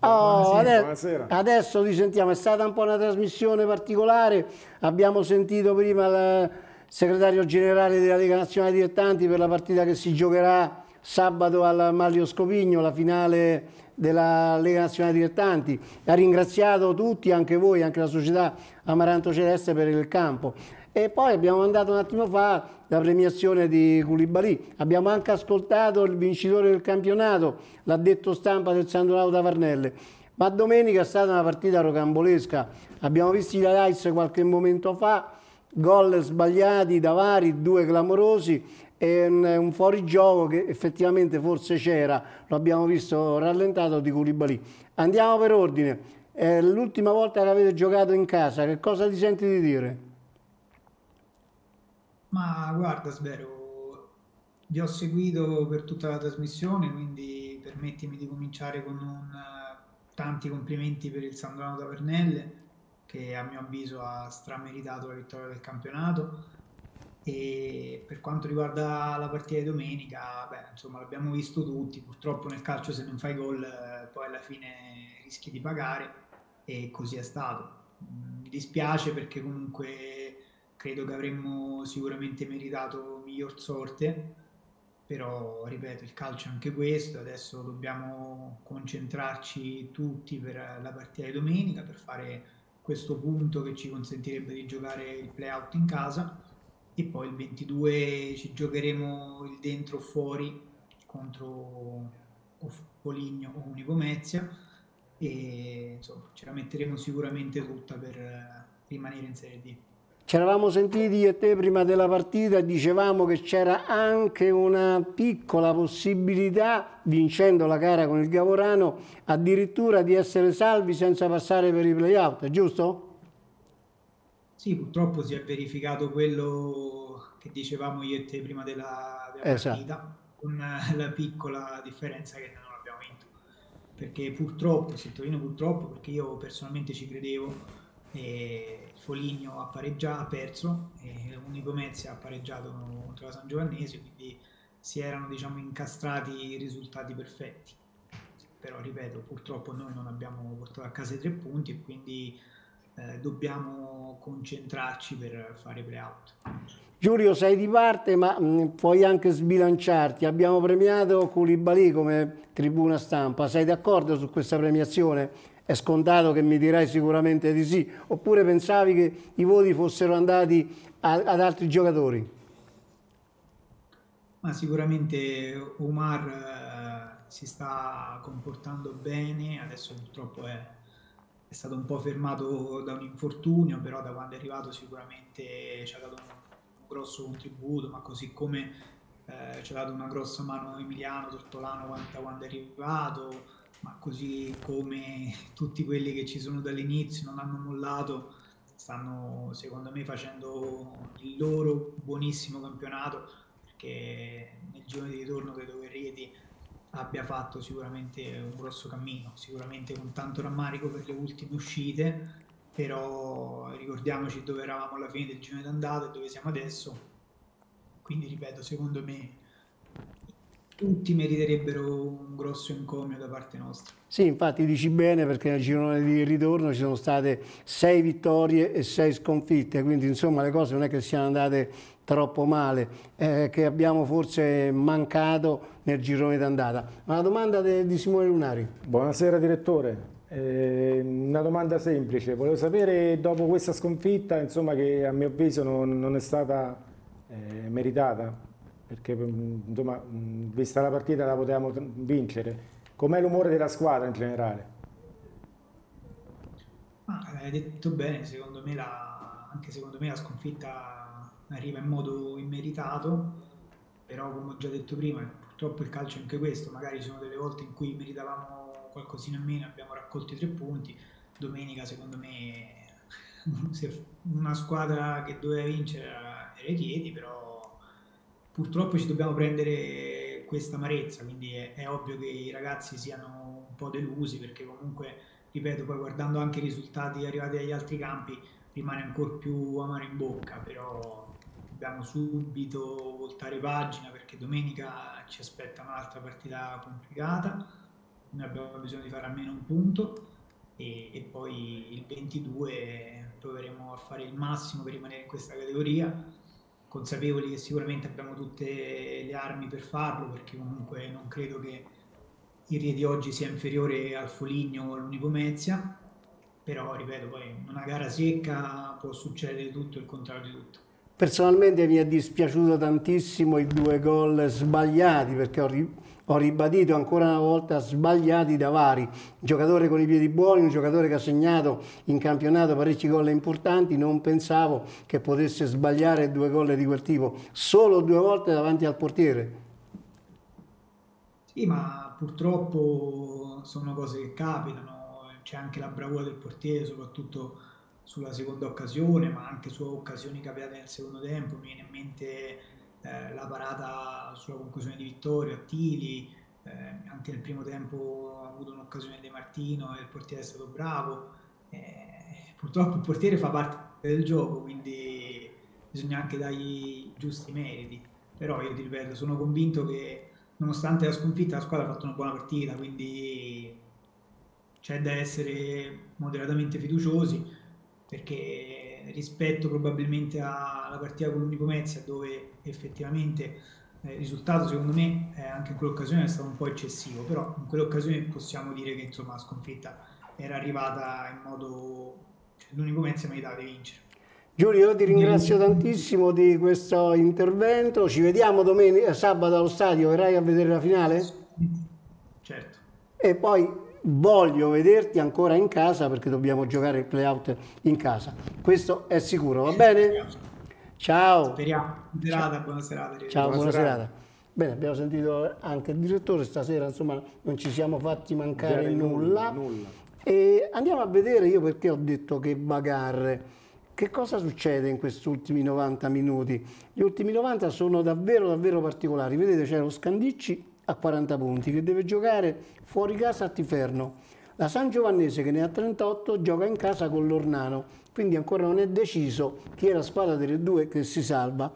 Oh, adesso, adesso, ti sentiamo, è stata un po' una trasmissione particolare, abbiamo sentito prima la, segretario generale della Lega Nazionale Dilettanti per la partita che si giocherà sabato al Maglio Scopigno, la finale della Lega Nazionale Dilettanti. Ha ringraziato tutti, anche voi, anche la società Amaranto Celeste per il campo. E poi abbiamo mandato un attimo fa la premiazione di Culibali. Abbiamo anche ascoltato il vincitore del campionato, l'ha detto stampa del San Donato Tavarnelle. Ma domenica è stata una partita rocambolesca. Abbiamo visto i highlights qualche momento fa gol sbagliati da vari, due clamorosi e un, un fuorigioco che effettivamente forse c'era, lo abbiamo visto rallentato di Culibali. Andiamo per ordine. È l'ultima volta che avete giocato in casa, che cosa ti senti di dire? Ma guarda Svero, vi ho seguito per tutta la trasmissione, quindi permettimi di cominciare con un, tanti complimenti per il Sandrone Tavernelle che a mio avviso ha strameritato la vittoria del campionato. E per quanto riguarda la partita di domenica, beh, insomma, l'abbiamo visto tutti. Purtroppo nel calcio, se non fai gol, eh, poi alla fine rischi di pagare, e così è stato. Mm, mi dispiace perché comunque credo che avremmo sicuramente meritato miglior sorte, però ripeto, il calcio è anche questo. Adesso dobbiamo concentrarci tutti per la partita di domenica per fare questo punto che ci consentirebbe di giocare il playout in casa e poi il 22 ci giocheremo il dentro o fuori contro Poligno o Unipomezia e insomma ce la metteremo sicuramente tutta per rimanere in Serie D. Ci eravamo sentiti io e te prima della partita e dicevamo che c'era anche una piccola possibilità, vincendo la gara con il Gavorano, addirittura di essere salvi senza passare per i playout, giusto? Sì, purtroppo si è verificato quello che dicevamo io e te prima della, della esatto. partita, con la piccola differenza che non abbiamo vinto. Perché purtroppo, sottolineo purtroppo, perché io personalmente ci credevo, e Foligno ha, pareggiato, ha perso e l'Unico Mezzi ha pareggiato contro la San Giovannese, quindi si erano diciamo, incastrati i risultati perfetti. Però ripeto, purtroppo noi non abbiamo portato a casa i tre punti e quindi eh, dobbiamo concentrarci per fare play-out. Giulio, sei di parte, ma mh, mm, puoi anche sbilanciarti. Abbiamo premiato Koulibaly come tribuna stampa. Sei d'accordo su questa premiazione? È scontato che mi dirai sicuramente di sì. Oppure pensavi che i voti fossero andati a, ad altri giocatori? Ma sicuramente Omar eh, si sta comportando bene, adesso purtroppo è, è, stato un po' fermato da un infortunio, però da quando è arrivato sicuramente ci ha dato un grosso contributo, ma così come eh, ci ha dato una grossa mano Emiliano Tortolano quando, quando è arrivato, ma così come tutti quelli che ci sono dall'inizio non hanno mollato, stanno secondo me facendo il loro buonissimo campionato, perché nel giorno di ritorno credo che Rieti abbia fatto sicuramente un grosso cammino, sicuramente con tanto rammarico per le ultime uscite, però ricordiamoci dove eravamo alla fine del girone d'andata e dove siamo adesso. Quindi ripeto, secondo me tutti meriterebbero un grosso encomio da parte nostra. Sì, infatti dici bene perché nel girone di ritorno ci sono state sei vittorie e sei sconfitte, quindi insomma le cose non è che siano andate troppo male, eh, che abbiamo forse mancato nel girone d'andata. Una domanda di Simone Lunari. Buonasera direttore. Eh, una domanda semplice, volevo sapere dopo questa sconfitta, insomma, che a mio avviso non, non è stata eh, meritata, perché mm, insomma, mm, vista la partita la potevamo vincere, com'è l'umore della squadra in generale? Ah, hai detto bene, secondo me la, anche secondo me la sconfitta arriva in modo immeritato, però come ho già detto prima, purtroppo il calcio è anche questo, magari ci sono delle volte in cui meritavamo qualcosina in meno, abbiamo raccolto i tre punti. Domenica, secondo me, una squadra che doveva vincere era Rieti, però purtroppo ci dobbiamo prendere questa amarezza, quindi è, è, ovvio che i ragazzi siano un po' delusi perché comunque, ripeto, poi guardando anche i risultati arrivati agli altri campi rimane ancora più amaro in bocca, però dobbiamo subito voltare pagina perché domenica ci aspetta un'altra partita complicata. Noi abbiamo bisogno di fare almeno un punto e, e, poi il 22 proveremo a fare il massimo per rimanere in questa categoria, consapevoli che sicuramente abbiamo tutte le armi per farlo, perché comunque non credo che il Rie di oggi sia inferiore al Foligno o all'Unipomezia, però ripeto, poi in una gara secca può succedere tutto il contrario di tutto. Personalmente mi è dispiaciuto tantissimo i due gol sbagliati perché ho, ho ribadito ancora una volta sbagliati da vari. Giocatore con i piedi buoni, un giocatore che ha segnato in campionato parecchi gol importanti, non pensavo che potesse sbagliare due gol di quel tipo, solo due volte davanti al portiere. Sì, ma purtroppo sono cose che capitano, c'è anche la bravura del portiere, soprattutto sulla seconda occasione, ma anche su occasioni capitate nel secondo tempo. Mi viene in mente eh, la parata sulla conclusione di Vittorio, Attili, eh, anche nel primo tempo ha avuto un'occasione di Martino e il portiere è stato bravo. Eh, purtroppo il portiere fa parte del gioco, quindi bisogna anche dargli giusti meriti. Però io ti ripeto, sono convinto che nonostante la sconfitta la squadra ha fatto una buona partita, quindi c'è da essere moderatamente fiduciosi perché rispetto probabilmente alla partita con l'Unico Mezia dove effettivamente eh, il risultato secondo me eh, anche in quell'occasione è stato un po' eccessivo, però in quell'occasione possiamo dire che insomma la sconfitta era arrivata in modo... Cioè, l'Unico Mezia meritava di vincere. Giulio, io ti ringrazio tantissimo di questo intervento. Ci vediamo domenica, sabato allo stadio. Verrai a vedere la finale? Certo. E poi voglio vederti ancora in casa perché dobbiamo giocare il playout in casa. Questo è sicuro, va bene? Ciao. Speriamo. Serata, buona serata. Ciao, buona, buona serata. serata. Bene, abbiamo sentito anche il direttore, stasera insomma non ci siamo fatti mancare nulla. nulla. E andiamo a vedere io perché ho detto che bagarre. Che cosa succede in questi ultimi 90 minuti? Gli ultimi 90 sono davvero davvero particolari. Vedete c'è lo Scandicci a 40 punti che deve giocare fuori casa a Tiferno. La San Giovannese che ne ha 38 gioca in casa con l'Ornano, quindi ancora non è deciso chi è la squadra delle due che si salva.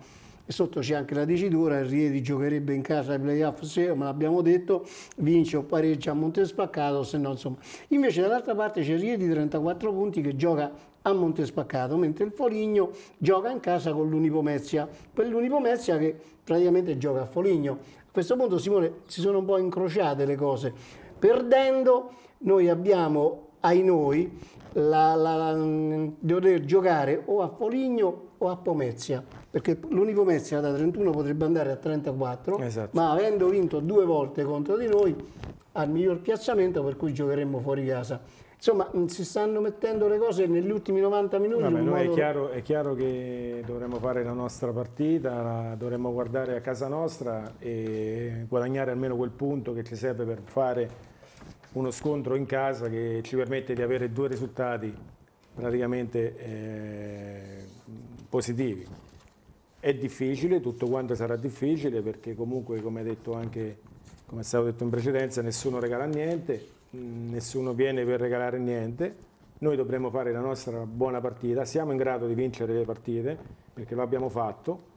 E sotto c'è anche la dicitura, il Rieti giocherebbe in casa ai playoff se, ma l'abbiamo detto, vince o pareggia a Montespaccato, se no insomma. Invece dall'altra parte c'è Rieti 34 punti che gioca a Montespaccato, mentre il Foligno gioca in casa con l'Unipomezia, quell'Unipomezia che praticamente gioca a Foligno. A questo punto Simone si sono un po' incrociate le cose. Perdendo noi abbiamo ai noi la, la, la, di poter giocare o a Foligno o a Pomezia, perché l'Unipomezia da 31 potrebbe andare a 34, esatto. ma avendo vinto due volte contro di noi ha il miglior piazzamento per cui giocheremo fuori casa. Insomma, si stanno mettendo le cose negli ultimi 90 minuti. Vabbè, modo... è, chiaro, è, chiaro, che dovremmo fare la nostra partita, dovremmo guardare a casa nostra e guadagnare almeno quel punto che ci serve per fare uno scontro in casa che ci permette di avere due risultati praticamente eh, positivi. È difficile, tutto quanto sarà difficile perché comunque, come detto anche, come è stato detto in precedenza, nessuno regala niente nessuno viene per regalare niente, noi dovremo fare la nostra buona partita, siamo in grado di vincere le partite perché lo abbiamo fatto,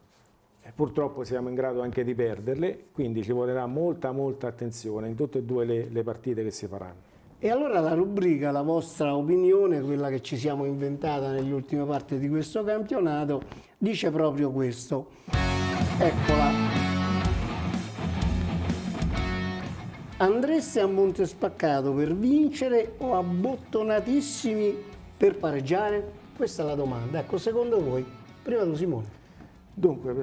purtroppo siamo in grado anche di perderle, quindi ci vorrà molta molta attenzione in tutte e due le, le partite che si faranno. E allora la rubrica, la vostra opinione, quella che ci siamo inventata negli ultime parti di questo campionato, dice proprio questo. Eccola. Andreste a Montespaccato per vincere o a bottonatissimi per pareggiare? Questa è la domanda. Ecco, secondo voi, prima tu Simone. Dunque,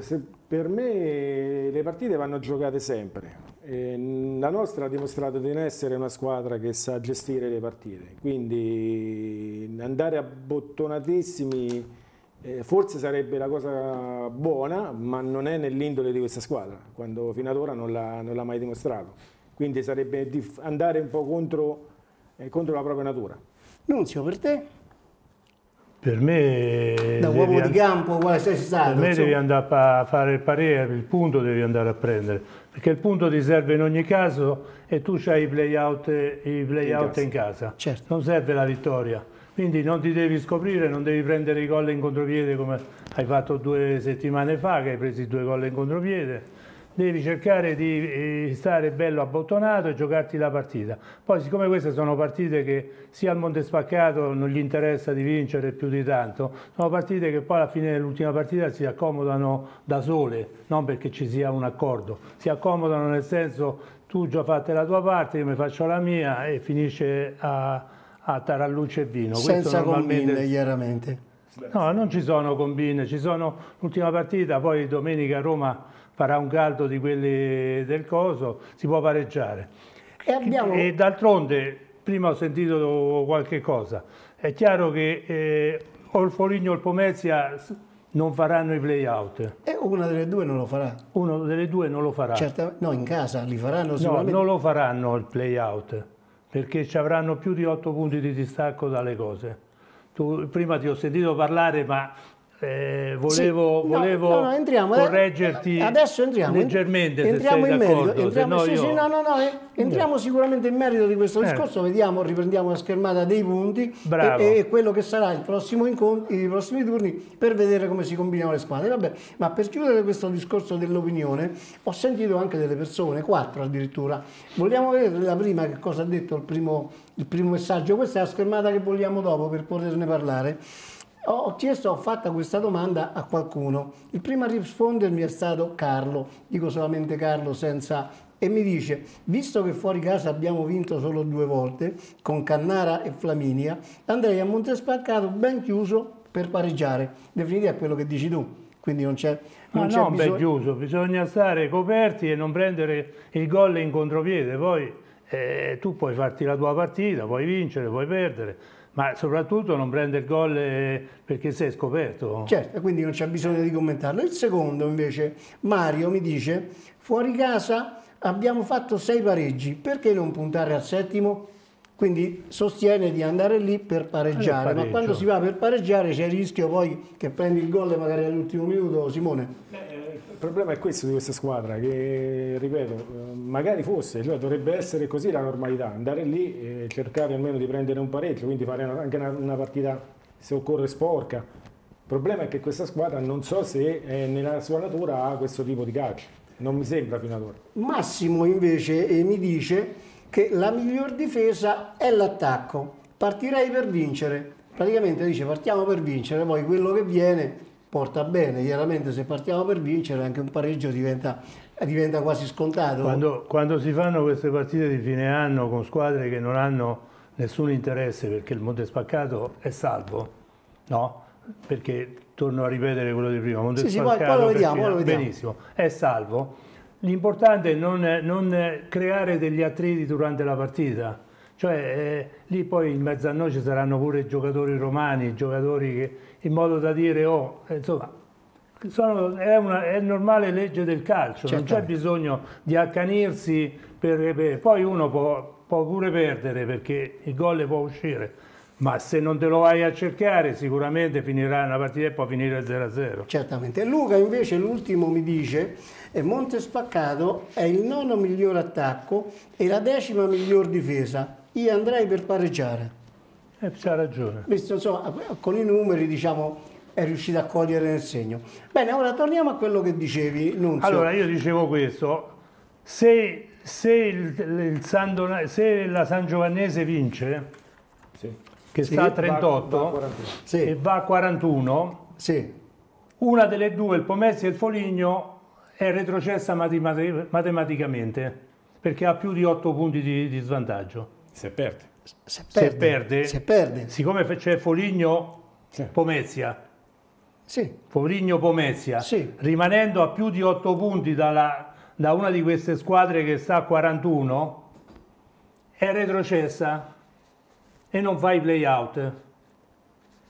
per me le partite vanno giocate sempre. La nostra ha dimostrato di non essere una squadra che sa gestire le partite, quindi andare a bottonatissimi eh, forse sarebbe la cosa buona, ma non è nell'indole di questa squadra, quando fino ad ora non l'ha mai dimostrato quindi sarebbe andare un po' contro, eh, contro la propria natura. Nunzio, per te? Per me... Da uomo di campo, quale sei stato? Per me insomma. devi andare a fare il parere, il punto devi andare a prendere, perché il punto ti serve in ogni caso e tu hai i play-out play in, in casa. Certo. Non serve la vittoria. Quindi non ti devi scoprire, non devi prendere i gol in contropiede come hai fatto due settimane fa, che hai preso due gol in contropiede devi cercare di eh, stare bello abbottonato e giocarti la partita. Poi siccome queste sono partite che sia al Monte Spaccato non gli interessa di vincere più di tanto, sono partite che poi alla fine dell'ultima partita si accomodano da sole, non perché ci sia un accordo, si accomodano nel senso tu già fatte la tua parte, io mi faccio la mia e finisce a, a tarallucce e vino. Senza normalmente... chiaramente. No, non ci sono combine, ci sono l'ultima partita, poi domenica a Roma farà un caldo di quelli del coso, si può pareggiare. E, abbiamo... e d'altronde, prima ho sentito qualche cosa, è chiaro che eh, o il Foligno o il Pomezia non faranno i play-out. E una delle due non lo farà. Una delle due non lo farà. Certo, no, in casa li faranno sicuramente. No, non lo faranno il play-out, perché ci avranno più di 8 punti di distacco dalle cose. Tu, prima ti ho sentito parlare, ma eh, volevo, sì, volevo no, no, entriamo, eh, correggerti adesso entriamo, leggermente entriamo in merito entriamo, sì, sì, no, no, eh, entriamo sicuramente in merito di questo discorso eh. vediamo, riprendiamo la schermata dei punti e, e, quello che sarà il prossimo incontro i prossimi turni per vedere come si combinano le squadre. Vabbè, ma per chiudere questo discorso dell'opinione ho sentito anche delle persone, quattro addirittura. Vogliamo vedere la prima che cosa ha detto il primo, il primo messaggio. Questa è la schermata che vogliamo dopo per poterne parlare ho chiesto, ho fatto questa domanda a qualcuno. Il primo a rispondermi è stato Carlo, dico solamente Carlo senza... E mi dice, visto che fuori casa abbiamo vinto solo due volte, con Cannara e Flaminia, andrei a Montespaccato ben chiuso per pareggiare. Definitiva è quello che dici tu, quindi non c'è... Non Ma no, bisog... ben chiuso, bisogna stare coperti e non prendere il gol in contropiede, poi eh, tu puoi farti la tua partita, puoi vincere, puoi perdere ma soprattutto non prende il gol eh, perché sei scoperto. Certo, quindi non c'è bisogno di commentarlo. Il secondo invece, Mario mi dice, fuori casa abbiamo fatto sei pareggi, perché non puntare al settimo? Quindi sostiene di andare lì per pareggiare, ma quando si va per pareggiare c'è il rischio poi che prendi il gol magari all'ultimo minuto, Simone? Eh, il problema è questo di questa squadra, che ripeto, eh, magari fosse, cioè dovrebbe essere così la normalità, andare lì e cercare almeno di prendere un pareggio, quindi fare anche una, una partita se occorre sporca. Il problema è che questa squadra non so se nella sua natura ha questo tipo di calcio, non mi sembra fino ad ora. Massimo invece eh, mi dice che la miglior difesa è l'attacco. Partirei per vincere. Praticamente dice partiamo per vincere, poi quello che viene porta bene. Chiaramente se partiamo per vincere anche un pareggio diventa, diventa quasi scontato. Quando, quando si fanno queste partite di fine anno con squadre che non hanno nessun interesse perché il Monte Spaccato è salvo, no? Perché torno a ripetere quello di prima, Monte sì, Spaccato sì, poi, poi lo vediamo, poi lo vediamo. benissimo, è salvo L'importante è non, non, creare degli attriti durante la partita, cioè eh, lì poi in mezzo a noi ci saranno pure i giocatori romani, giocatori che in modo da dire oh, eh, insomma, sono, è, una, è normale legge del calcio, non c'è bisogno di accanirsi per, per poi uno può, può pure perdere perché il gol può uscire ma se non te lo vai a cercare sicuramente finirà una partita e può finire 0-0. Certamente. Luca invece l'ultimo mi dice che Monte Spaccato è il nono miglior attacco e la decima miglior difesa. Io andrei per pareggiare. Eh, c'ha ragione. Visto, insomma, con i numeri diciamo è riuscito a cogliere nel segno. Bene, ora torniamo a quello che dicevi, Nunzio. Allora, io dicevo questo, se, se, il, il San se la San Giovannese vince, sì che sì, sta a 38 va, va sì. e va a 41, sì. una delle due, il Pomezia e il Foligno, è retrocessa matematicamente perché ha più di 8 punti di, di svantaggio. Se perde. Se perde, se perde, se perde. siccome c'è Foligno-Pomezia, sì. Foligno-Pomezia, sì. rimanendo a più di 8 punti dalla, da una di queste squadre che sta a 41, è retrocessa e non fai play out.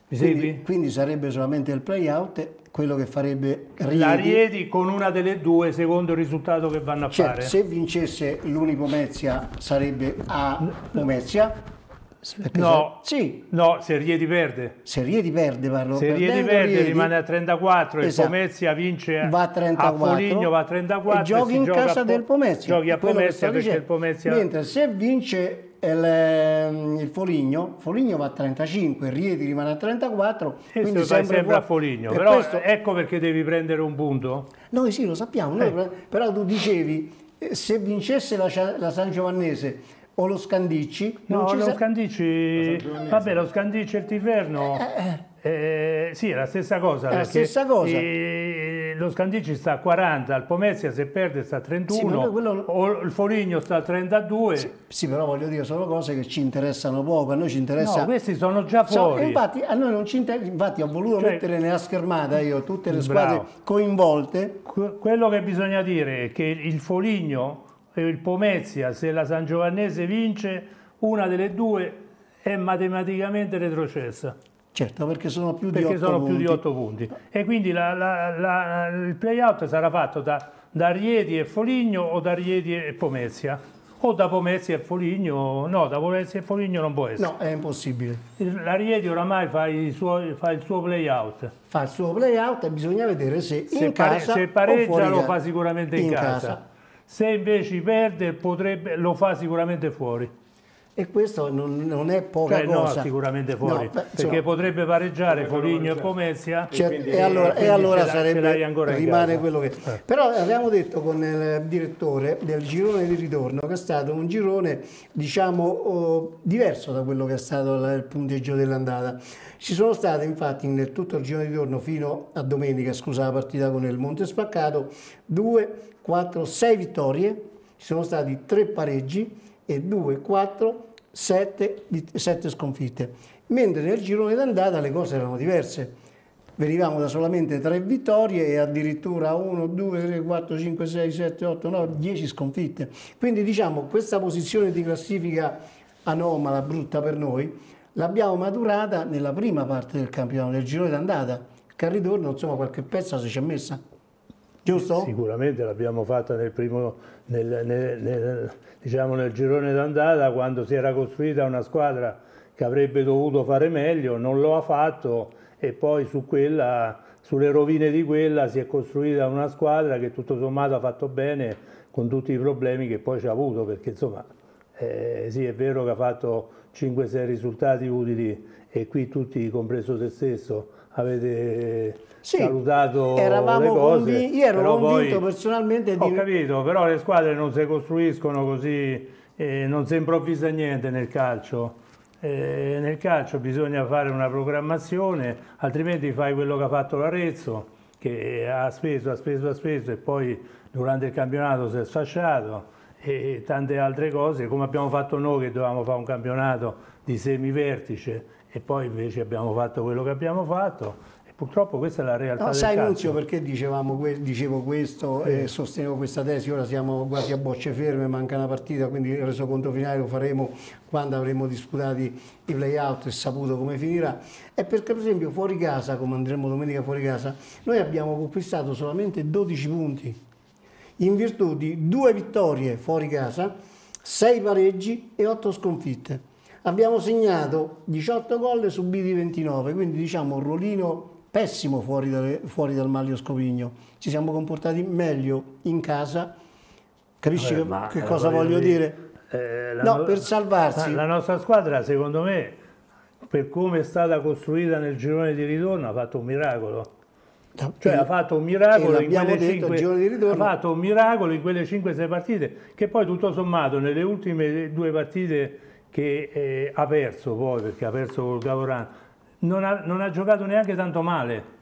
Mi quindi, quindi sarebbe solamente il play out quello che farebbe Riedi. La Riedi con una delle due secondo il risultato che vanno a cioè, fare. Se vincesse l'Unipomezia sarebbe a Pomezia. No, se, sì. no, se Riedi perde. Se Riedi perde, parlo. Se Riedi perde Riedi, rimane a 34 esatto. e Pomezia vince va a 34. A Foligno va a 34 e giochi in casa del Pomezia. Giochi a Pomezia perché il Pomezia... Mentre se vince il, ehm, il Foligno, Foligno va a 35, Rieti rimane a 34, e quindi sempre, sempre a Foligno, per però questo... ecco perché devi prendere un punto. Noi sì, lo sappiamo, eh. noi, però tu dicevi eh, se vincesse la, la San Giovannese o lo Scandicci... No, lo sa... Scandicci... Vabbè, lo Scandicci e il Tiverno... Eh, eh. Eh, sì, è la stessa cosa. È la stessa cosa. Eh, lo Scandicci sta a 40, il Pomezia se perde sta a 31, sì, quello... o il Foligno sta a 32. Sì, sì, però voglio dire, sono cose che ci interessano poco, a noi ci interessa... No, questi sono già fuori. So, infatti, a noi non ci interessa, infatti ho voluto cioè... mettere nella schermata io tutte le squadre Bravo. coinvolte. quello che bisogna dire è che il Foligno il Pomezia, se la San Giovannese vince, una delle due è matematicamente retrocessa. Certo, perché sono più di perché 8 sono punti. più di 8 punti. E quindi la, la, la, il play-out sarà fatto da, da Rieti e Foligno o da Rieti e Pomezia. O da Pomezia e Foligno, no, da Pomezia e Foligno non può essere. No, è impossibile. La Rieti oramai fa, suoi, fa il suo play-out. Fa il suo play-out e bisogna vedere se, se in pare, casa Se pareggia lo fa sicuramente in, in casa. casa. Se invece perde potrebbe, lo fa sicuramente fuori. E questo non, non è poca cioè, cosa. No, sicuramente fuori, no, beh, perché insomma, potrebbe pareggiare Foligno e Pomezia. Certo, e, allora, e allora sarebbe, rimane quello che... Eh. Però abbiamo detto con il direttore del girone di ritorno che è stato un girone, diciamo, oh, diverso da quello che è stato il punteggio dell'andata. Ci sono state infatti in tutto il girone di ritorno fino a domenica, scusa la partita con il Monte Spaccato, due, quattro, sei vittorie, ci sono stati tre pareggi, e 2, 4, 7, 7 sconfitte. Mentre nel girone d'andata le cose erano diverse. Venivamo da solamente 3 vittorie e addirittura 1, 2, 3, 4, 5, 6, 7, 8, 9, 10 sconfitte. Quindi diciamo questa posizione di classifica anomala, brutta per noi, l'abbiamo maturata nella prima parte del campionato, del girone d'andata, che al ritorno insomma qualche pezza si ci è messa. Giusto? Sicuramente l'abbiamo fatta nel primo, nel, nel, nel, diciamo nel girone d'andata quando si era costruita una squadra che avrebbe dovuto fare meglio, non lo ha fatto e poi su quella, sulle rovine di quella si è costruita una squadra che tutto sommato ha fatto bene con tutti i problemi che poi ci ha avuto, perché insomma eh, sì è vero che ha fatto 5-6 risultati utili e qui tutti, compreso te stesso, avete sì, salutato eravamo le cose. Convinti, io ero convinto poi, personalmente di... Ho capito, però le squadre non si costruiscono così, eh, non si improvvisa niente nel calcio. Eh, nel calcio bisogna fare una programmazione, altrimenti fai quello che ha fatto l'Arezzo, che ha speso, ha speso, ha speso e poi durante il campionato si è sfasciato e tante altre cose, come abbiamo fatto noi che dovevamo fare un campionato di semivertice e poi invece abbiamo fatto quello che abbiamo fatto Purtroppo questa è la realtà no, sai. Nunzio perché dicevamo, dicevo questo e sostenevo questa tesi, ora siamo quasi a bocce ferme, manca una partita, quindi il resoconto finale lo faremo quando avremo disputato i play-out e saputo come finirà. È perché per esempio fuori casa, come andremo domenica fuori casa, noi abbiamo conquistato solamente 12 punti, in virtù di due vittorie fuori casa, 6 pareggi e 8 sconfitte. Abbiamo segnato 18 gol e subiti 29, quindi diciamo un ruolino pessimo fuori, dalle, fuori dal Maglio Scovigno. Ci siamo comportati meglio in casa. Capisci Vabbè, che, che cosa voglio dire? Eh, no, no, per salvarsi. La nostra squadra, secondo me, per come è stata costruita nel girone di ritorno, ha fatto un miracolo. Cioè e, ha fatto un miracolo in quelle detto, 5, ha fatto un miracolo in quelle 5-6 partite che poi tutto sommato nelle ultime due partite che eh, ha perso poi perché ha perso col Gavorano non ha, non ha giocato neanche tanto male.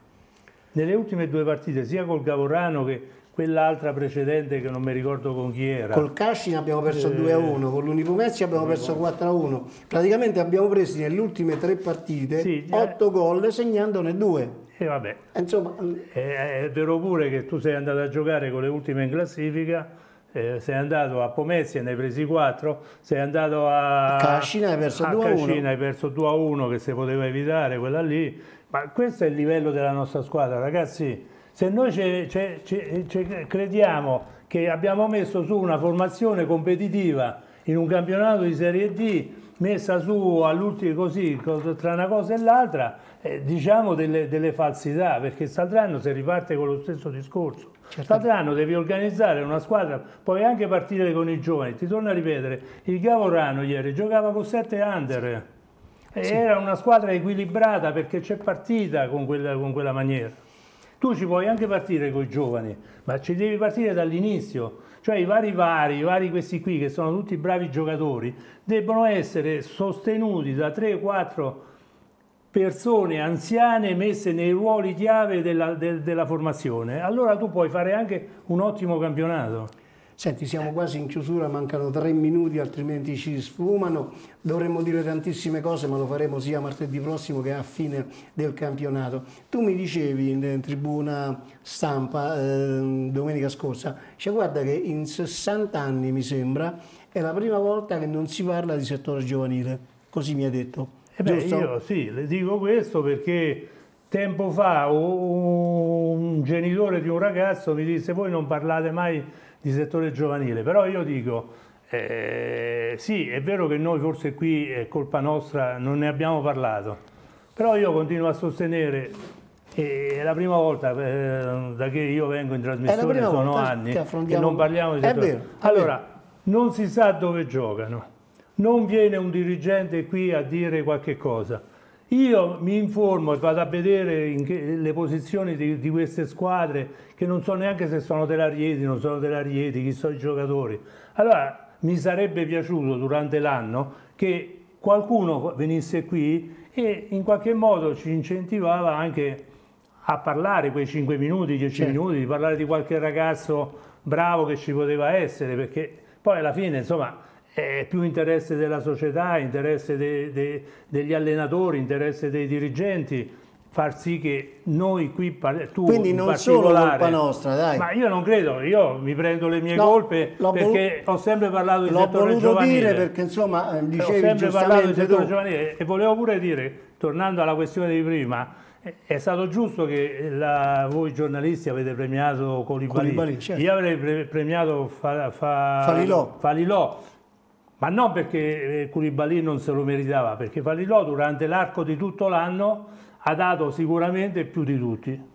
Nelle ultime due partite, sia col Gavorrano che quell'altra precedente che non mi ricordo con chi era. Col Cascina abbiamo perso eh, 2-1, con l'Unipomezzi abbiamo perso 4-1. Praticamente abbiamo preso nelle ultime tre partite sì, 8 eh, gol segnandone 2. E vabbè, Insomma, è, è vero pure che tu sei andato a giocare con le ultime in classifica eh, sei andato a Pomezia e ne hai presi 4, sei andato a, Cascina e hai perso 2 a 1. hai perso 2 a 1 che si poteva evitare, quella lì. Ma questo è il livello della nostra squadra, ragazzi. Se noi c c c crediamo che abbiamo messo su una formazione competitiva in un campionato di Serie D, messa su all'ultimo così, tra una cosa e l'altra, eh, diciamo delle, delle falsità, perché Saldrano si riparte con lo stesso discorso. Certo. anno devi organizzare una squadra, puoi anche partire con i giovani. Ti torno a ripetere, il Gavorano ieri giocava con 7 under. Sì. Era una squadra equilibrata perché c'è partita con quella, con quella maniera. Tu ci puoi anche partire con i giovani, ma ci devi partire dall'inizio. Cioè i vari vari, i vari questi qui che sono tutti bravi giocatori, debbono essere sostenuti da 3-4 persone anziane messe nei ruoli chiave della, de, della, formazione, allora tu puoi fare anche un ottimo campionato. Senti, siamo quasi in chiusura, mancano tre minuti, altrimenti ci sfumano. Dovremmo dire tantissime cose, ma lo faremo sia martedì prossimo che a fine del campionato. Tu mi dicevi in tribuna stampa eh, domenica scorsa, cioè guarda che in 60 anni, mi sembra, è la prima volta che non si parla di settore giovanile. Così mi hai detto. Eh beh, io sì, le dico questo perché tempo fa un genitore di un ragazzo mi disse voi non parlate mai di settore giovanile, però io dico eh, sì, è vero che noi forse qui è colpa nostra, non ne abbiamo parlato, però io continuo a sostenere e è la prima volta eh, da che io vengo in trasmissione, sono anni, che non parliamo di settore. Vero, allora, non si sa dove giocano non viene un dirigente qui a dire qualche cosa. Io mi informo e vado a vedere che, le posizioni di, di, queste squadre che non so neanche se sono della Rieti, non sono della Rieti, chi sono i giocatori. Allora mi sarebbe piaciuto durante l'anno che qualcuno venisse qui e in qualche modo ci incentivava anche a parlare quei 5 minuti, 10 certo. minuti, di parlare di qualche ragazzo bravo che ci poteva essere, perché poi alla fine insomma è più interesse della società, interesse de, de, degli allenatori, interesse dei dirigenti far sì che noi qui, tu Quindi non solo colpa nostra, dai. Ma io non credo, io mi prendo le mie no, colpe perché ho sempre parlato di settore giovanile. dire perché insomma dicevi Ho sempre parlato di settore tu. giovanile e volevo pure dire, tornando alla questione di prima, È stato giusto che la, voi giornalisti avete premiato Colibali. Certo. Io avrei pre premiato fa, fa, Falilò. Falilò. Ma non perché Curibali eh, non se lo meritava, perché Falilò durante l'arco di tutto l'anno ha dato sicuramente più di tutti.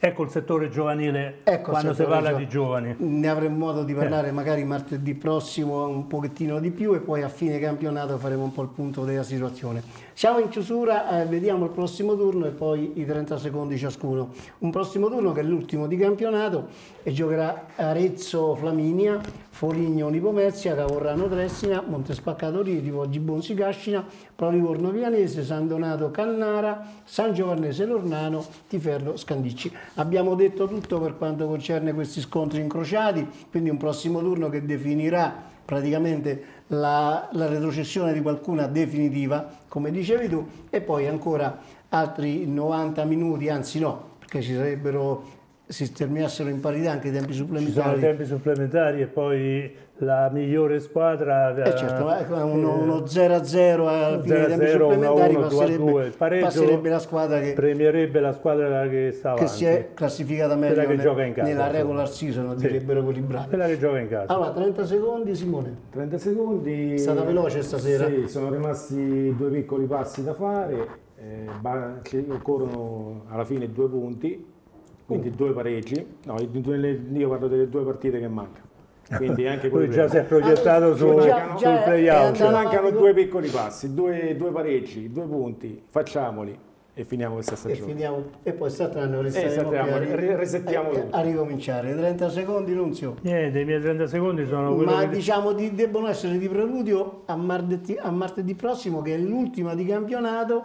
Ecco il settore giovanile ecco quando si parla di giovani. Ne avremo modo di parlare eh. magari martedì prossimo un pochettino di più e poi a fine campionato faremo un po' il punto della situazione. Siamo in chiusura, eh, vediamo il prossimo turno e poi i 30 secondi ciascuno. Un prossimo turno che è l'ultimo di campionato e giocherà Arezzo Flaminia, Foligno Nipomezia, Cavorrano Tressina, Montespaccato Rieti, Poggi Bonsi Cascina, Prolivorno Vianese, San Donato Cannara, San Giovannese Lornano, Tiferno Scandicci. Abbiamo detto tutto per quanto concerne questi scontri incrociati, quindi un prossimo turno che definirà praticamente la, la retrocessione di qualcuna definitiva, come dicevi tu, e poi ancora altri 90 minuti, anzi no, perché ci sarebbero si terminassero in parità anche i tempi supplementari. Ci sono i tempi supplementari e poi la migliore squadra... Eh certo, eh, uno 0-0 alla fine dei tempi supplementari 1 -1, passerebbe, passerebbe, la squadra che... Premierebbe la squadra che sta Che si è classificata meglio che gioca in casa, nella regular season, sì. direbbero quelli bravi. Quella che gioca in casa. Allora, 30 secondi Simone. 30 secondi... È stata veloce stasera. Sì, sono rimasti due piccoli passi da fare, eh, occorrono alla fine due punti quindi due pareggi, no, io parlo delle due partite che mancano. Quindi anche Poi già si è proiettato ah, su, già, sul già playout. Cioè, mancano due piccoli passi, due, due, pareggi, due punti, facciamoli e finiamo questa stagione. E, finiamo, e poi saltranno, resteremo e resettiamo a, a, ricominciare. 30 secondi, Nunzio. Niente, i miei 30 secondi sono quelli Ma che... diciamo di, debbono essere di preludio a martedì, a martedì prossimo, che è l'ultima di campionato,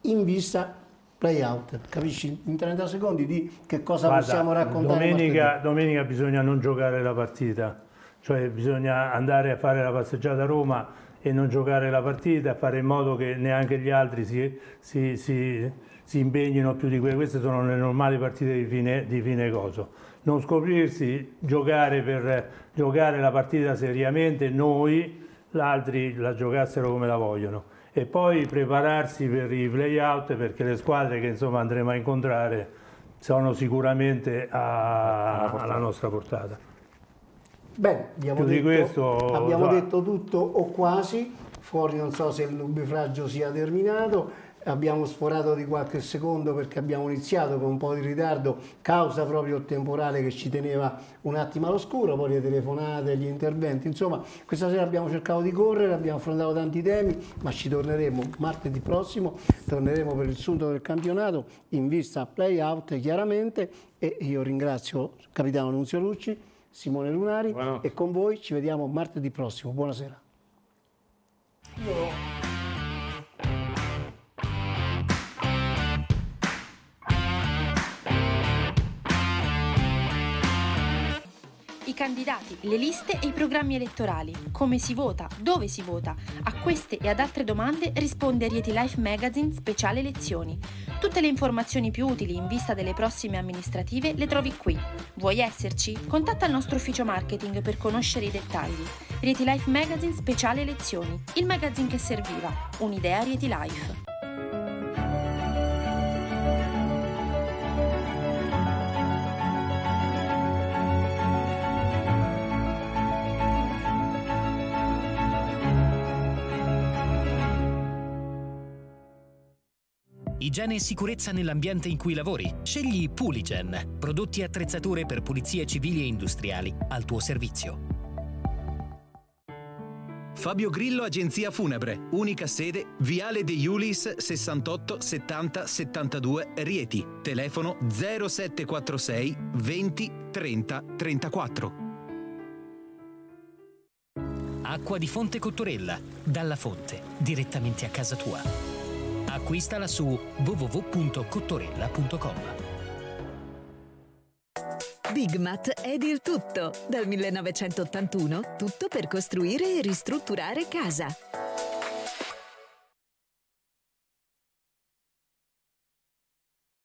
in vista play out, capisci? In 30 secondi di che cosa Guarda, possiamo raccontare. Domenica, domenica bisogna non giocare la partita, cioè bisogna andare a fare la passeggiata a Roma e non giocare la partita, fare in modo che neanche gli altri si, si, si, si impegnino più di quelle. Queste sono le normali partite di fine, di fine coso. Non scoprirsi, giocare per giocare la partita seriamente, noi, gli altri la giocassero come la vogliono e poi prepararsi per i play-out perché le squadre che insomma andremo a incontrare sono sicuramente a, alla nostra portata. Bene, abbiamo, detto, questo, abbiamo detto tutto o quasi, fuori non so se il nubifragio sia terminato, abbiamo sforato di qualche secondo perché abbiamo iniziato con un po' di ritardo, causa proprio il temporale che ci teneva un attimo all'oscuro, poi le telefonate, gli interventi, insomma questa sera abbiamo cercato di correre, abbiamo affrontato tanti temi, ma ci torneremo martedì prossimo, torneremo per il sunto del campionato in vista play-out chiaramente e io ringrazio il capitano Nunzio Lucci, Simone Lunari bueno. e con voi ci vediamo martedì prossimo. Buonasera. Candidati, le liste e i programmi elettorali, come si vota, dove si vota. A queste e ad altre domande risponde Rieti Life Magazine Speciale Elezioni. Tutte le informazioni più utili in vista delle prossime amministrative le trovi qui. Vuoi esserci? Contatta il nostro ufficio marketing per conoscere i dettagli. Rieti Life Magazine Speciale Elezioni, il magazine che serviva. Un'idea Rieti Life. Igiene e sicurezza nell'ambiente in cui lavori. Scegli Puligen, prodotti e attrezzature per pulizie civili e industriali al tuo servizio. Fabio Grillo Agenzia Funebre, unica sede, Viale De Iulis 68 70 72 Rieti, telefono 0746 20 30 34. Acqua di Fonte Cottorella, dalla fonte, direttamente a casa tua. Acquistala su www.cottorella.com. Bigmat è il tutto. Dal 1981 tutto per costruire e ristrutturare casa.